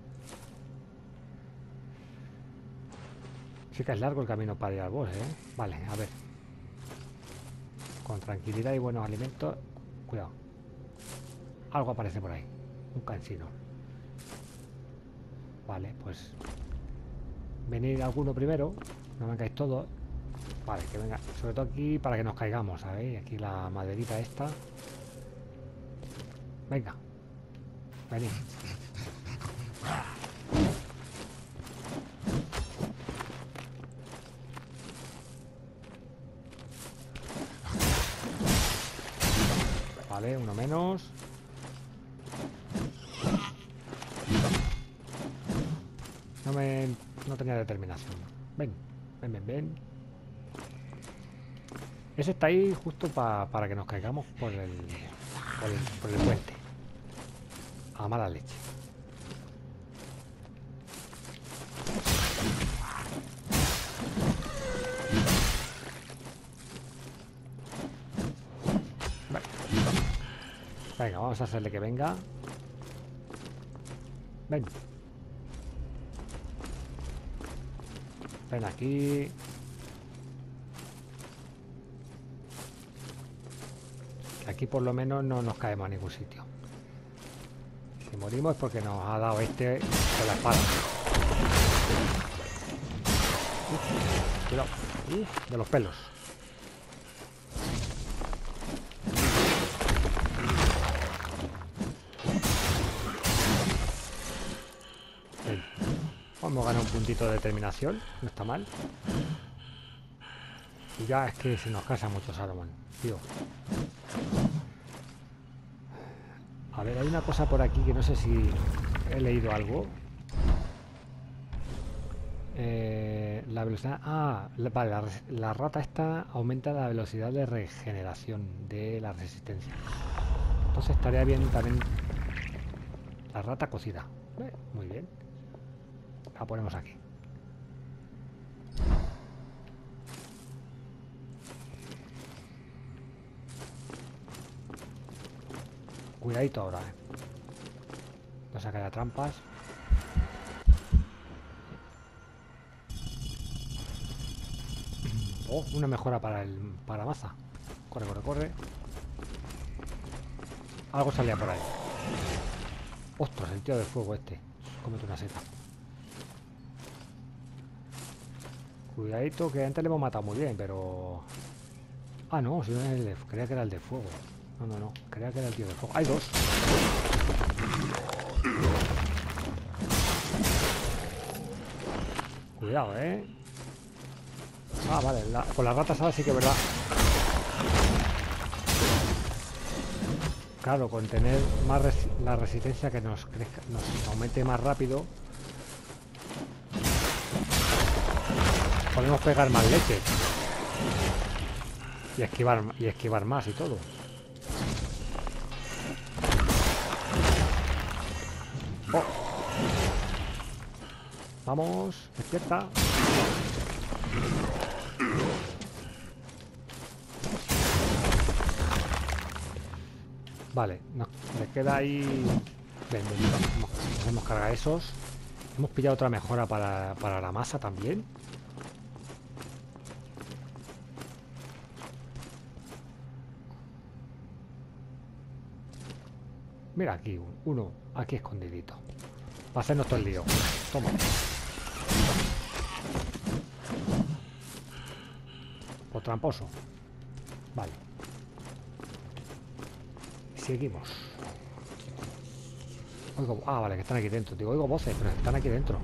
Sí que es largo el camino para ir al boss, ¿eh? Vale, a ver. con tranquilidad y buenos alimentos. Cuidado. Algo aparece por ahí. Un cansino. Vale, pues... Venir alguno primero. No vengáis todos. Vale, que venga. Sobre todo aquí para que nos caigamos, ¿sabéis? Aquí la maderita esta. Venga. Venid. Vale, uno menos. No me... No tenía determinación. Ven, ven, ven, ven. Ese está ahí justo pa- para que nos caigamos por el, por el, puente. A mala leche. Venga, vamos a hacerle que venga. Ven. Ven aquí. Aquí por lo menos no nos caemos a ningún sitio. Si morimos es porque nos ha dado este con la espada. Cuidado. De los pelos. Puntito de determinación. No está mal. Y ya es que se nos casa mucho Salomón. Tío. A ver, hay una cosa por aquí que no sé si he leído algo. Eh, la velocidad... Ah, la- la, la rata esta aumenta la velocidad de regeneración de la resistencia. Entonces estaría bien también la rata cocida. Muy bien. La ponemos aquí. Cuidadito ahora, eh. No se haya trampas. <clears throat> Oh, una mejora para el para maza. Corre, corre, corre. Algo salía por ahí. Ostras, el tío de fuego este. Cómete una seta. Cuidadito, que antes le hemos matado muy bien, pero... Ah, no, si no. Creía que era el de fuego. No, no, no. Creía que era el tío de fuego. Hay dos. Cuidado, ¿eh? Ah, vale. la- con las ratas ahora sí que es verdad. Claro, con tener más la resistencia que nos crezca, nos aumente más rápido. Podemos pegar más leche. Y esquivar, y esquivar más y todo. Oh. Vamos, despierta. Vale, nos, queda ahí... Ven, vamos, nos hemos cargado esos. Hemos pillado otra mejora para, para la masa también. Mira aquí, un- uno, aquí escondidito. Va a hacernos todo el lío. Toma. Por tramposo. Vale. Seguimos. Oigo, ah, vale, que están aquí dentro. Digo, oigo voces, pero están aquí dentro.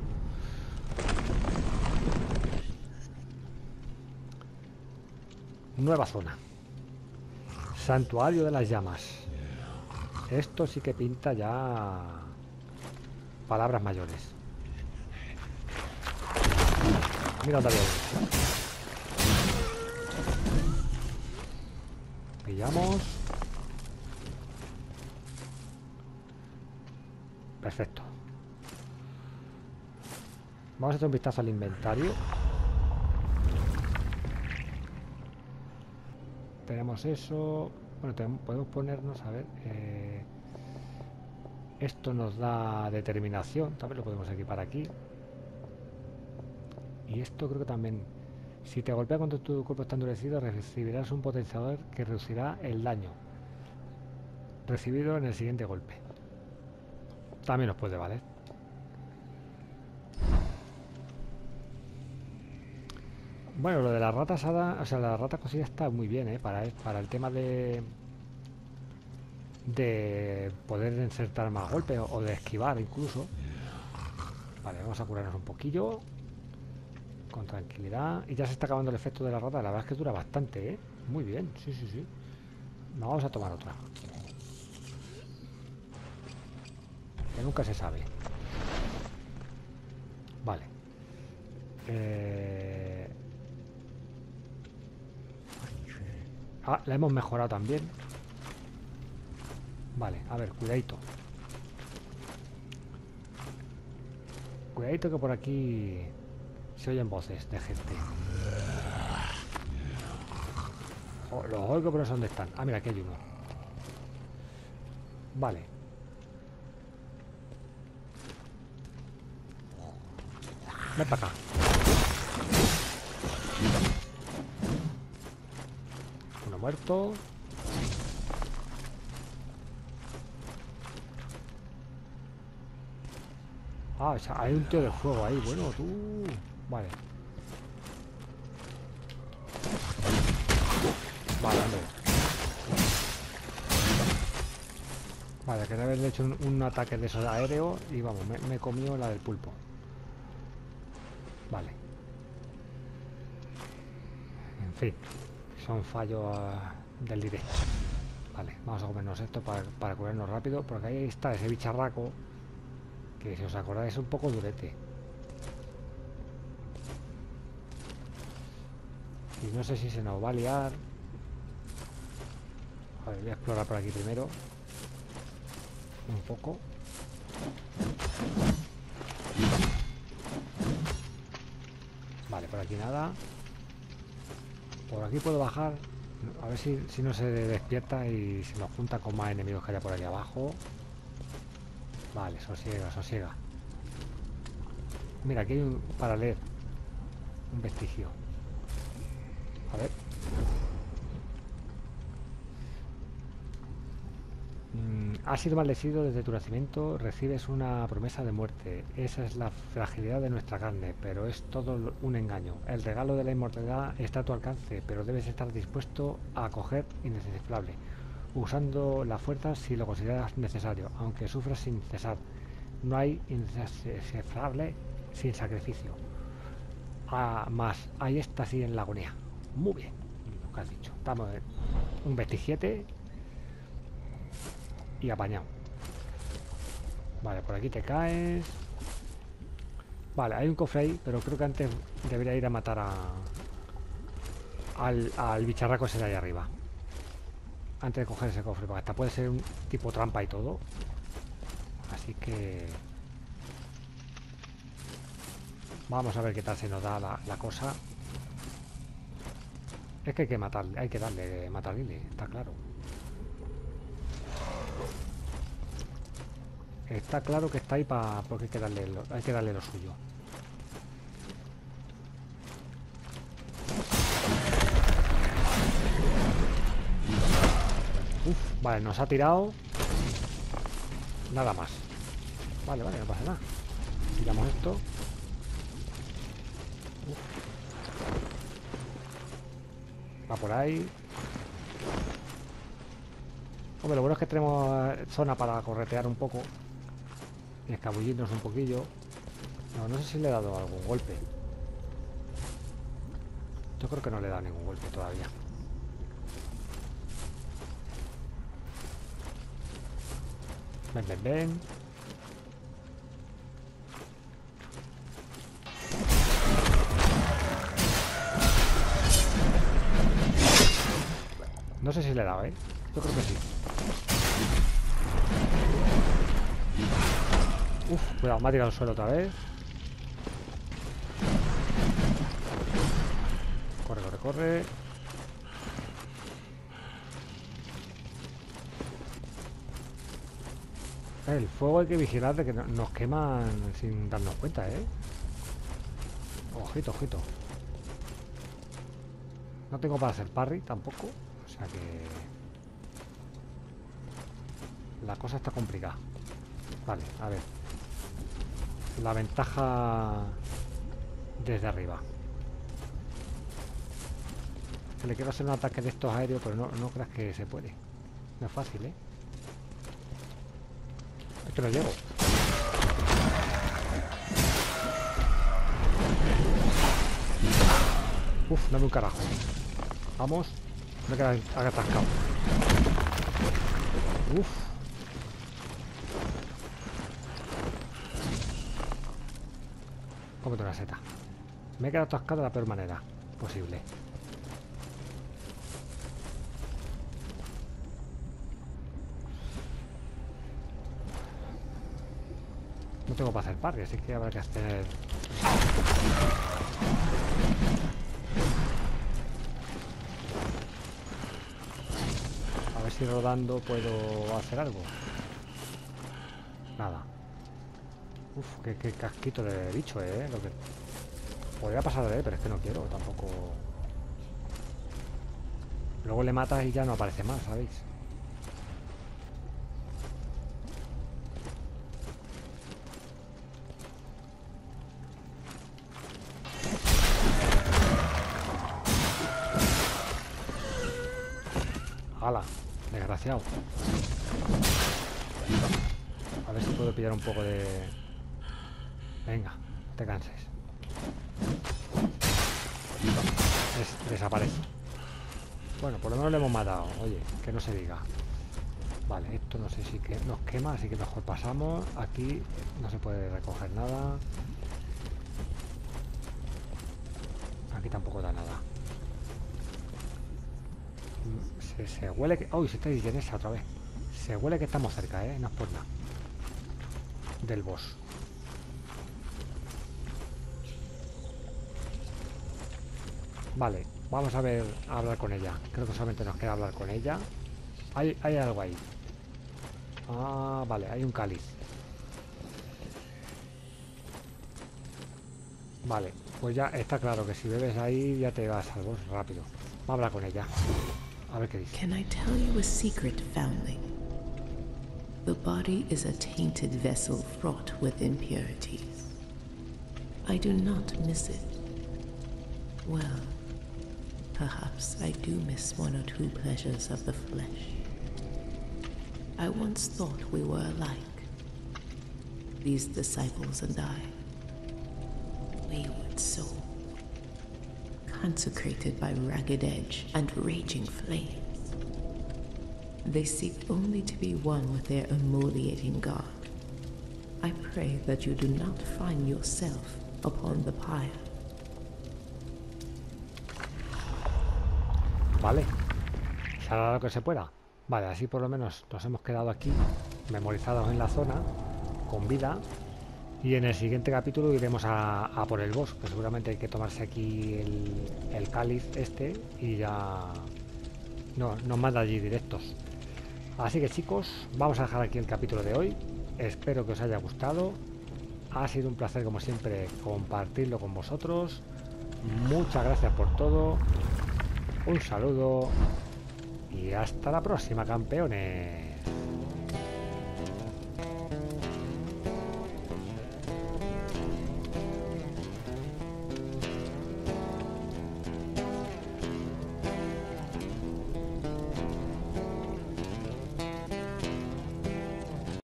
Nueva zona. Santuario de las llamas. Esto sí que pinta ya palabras mayores. Mira dónde. Pillamos. Perfecto. Vamos a hacer un vistazo al inventario. Tenemos eso. Bueno, podemos ponernos, a ver. eh, esto nos da determinación. También lo podemos equipar aquí. Y esto creo que también Si te golpea cuando tu cuerpo está endurecido, recibirás un potenciador que reducirá el daño recibido en el siguiente golpe. También nos puede valer. Bueno, lo de la rata asada, o sea, la rata cocida está muy bien, ¿eh? Para, para el tema de de poder insertar más golpes o de esquivar incluso. Vale, vamos a curarnos un poquillo. Con tranquilidad. Y ya se está acabando el efecto de la rata. La verdad es que dura bastante, ¿eh? Muy bien, sí, sí, sí. vamos a tomar otra. Que nunca se sabe. Vale. Eh... Ah, la hemos mejorado también. Vale, a ver, cuidadito. Cuidadito que por aquí se oyen voces de gente. Los oigo pero no sé dónde están. Ah, mira, aquí hay uno. Vale. Ven para acá. Ah, o sea, hay un tío de fuego ahí. Bueno, tú... Vale. Vale, ando. Vale, quería haberle hecho un, ataque de esos aéreo y vamos, me, me comió la del pulpo. Vale. En fin, son fallos ah, del directo. Vale, vamos a comernos esto para, para curarnos rápido, porque ahí está ese bicharraco que si os acordáis es un poco durete. Y no sé si se nos va a liar. A ver, voy a explorar por aquí primero. Un poco. Vale, por aquí nada. Por aquí puedo bajar. A ver si, si no se despierta y se nos junta con más enemigos que haya por aquí abajo. Vale, sosiega, sosiega. Mira, aquí hay un para leer. Un vestigio. A ver. Mm, has sido maldecido desde tu nacimiento, recibes una promesa de muerte. Esa es la fragilidad de nuestra carne, pero es todo un engaño. El regalo de la inmortalidad está a tu alcance, pero debes estar dispuesto a acoger indescifrable usando la fuerza si lo consideras necesario, aunque sufras sin cesar. No hay indescifrable sin sacrificio. Ah, más, ahí está así en la agonía. Muy bien, lo que has dicho. Estamos en un 27 y apañado. Vale, por aquí te caes. Vale, hay un cofre ahí, pero creo que antes debería ir a matar a al, al bicharraco ese de ahí arriba antes de coger ese cofre, porque hasta puede ser un tipo trampa y todo. Así que... Vamos a ver qué tal se nos da la, cosa. Es que hay que matarle, hay que darle matarle, está claro. Está claro que está ahí para porque hay que darle hay que darle lo suyo. Vale, nos ha tirado. Nada más. Vale, vale, no pasa nada. Tiramos esto. Va por ahí. Hombre, lo bueno es que tenemos zona para corretear un poco Escabullirnos un poquillo No, no sé si le he dado algún golpe Yo creo que no le he dado ningún golpe todavía Ven, ven, ven. No sé si le he dado, ¿eh? Yo creo que sí. Uf, cuidado, me ha tirado al suelo otra vez. Corre, corre, corre. El fuego hay que vigilar de que nos queman sin darnos cuenta, ¿eh? Ojito, ojito. No tengo para hacer parry tampoco. O sea que... La cosa está complicada. Vale, a ver. La ventaja desde arriba. le quiero hacer un ataque de estos aéreos, pero no, no creas que se puede. No es fácil, ¿eh? Esto no llego. Uf, dame un carajo. Vamos. Me queda atascado. Uf. Cómete una seta. Me he quedado atascado de la peor manera posible. No tengo para hacer parry, así que habrá que hacer... A ver si rodando puedo hacer algo. Nada. Uf, qué, casquito de bicho, eh. Podría pasar de él, pero es que no quiero tampoco. Luego le matas y ya no aparece más, ¿sabéis? desgraciado. A ver si puedo pillar un poco de... Venga, te canses. desaparece. Bueno, por lo menos le hemos matado. Oye, que no se diga. Vale, esto no sé si que nos quema, así que mejor pasamos. Aquí no se puede recoger nada. Aquí tampoco da nada. Se, huele que... ¡Uy! se está diciendo esa otra vez. Se huele que estamos cerca, ¿eh? No es por nada. Del boss. Vale, vamos a ver, a hablar con ella. Creo que solamente nos queda hablar con ella. Hay, hay algo ahí. Ah, vale, hay un cáliz. Vale, pues ya está claro que si bebes ahí ya te vas al boss rápido. Vamos a hablar con ella. A ver qué dice. Can I tell you secret, foundling? The body is a tainted vessel fraught with impurities. I do not miss it. Perhaps I do miss one or two pleasures of the flesh. I once thought we were alike. These disciples and I. Wayward souls consecrated by ragged edge and raging flames. They seek only to be one with their emoliating God. I pray that you do not find yourself upon the pyre. Vale. Se hará lo que se pueda. Vale, así por lo menos nos hemos quedado aquí, memorizados en la zona, con vida, y en el siguiente capítulo iremos a, por el boss, que seguramente hay que tomarse aquí el, cáliz este y ya no, nos manda allí directos. Así que chicos, vamos a dejar aquí el capítulo de hoy. Espero que os haya gustado. Ha sido un placer como siempre compartirlo con vosotros. Muchas gracias por todo. Un saludo y hasta la próxima, campeones.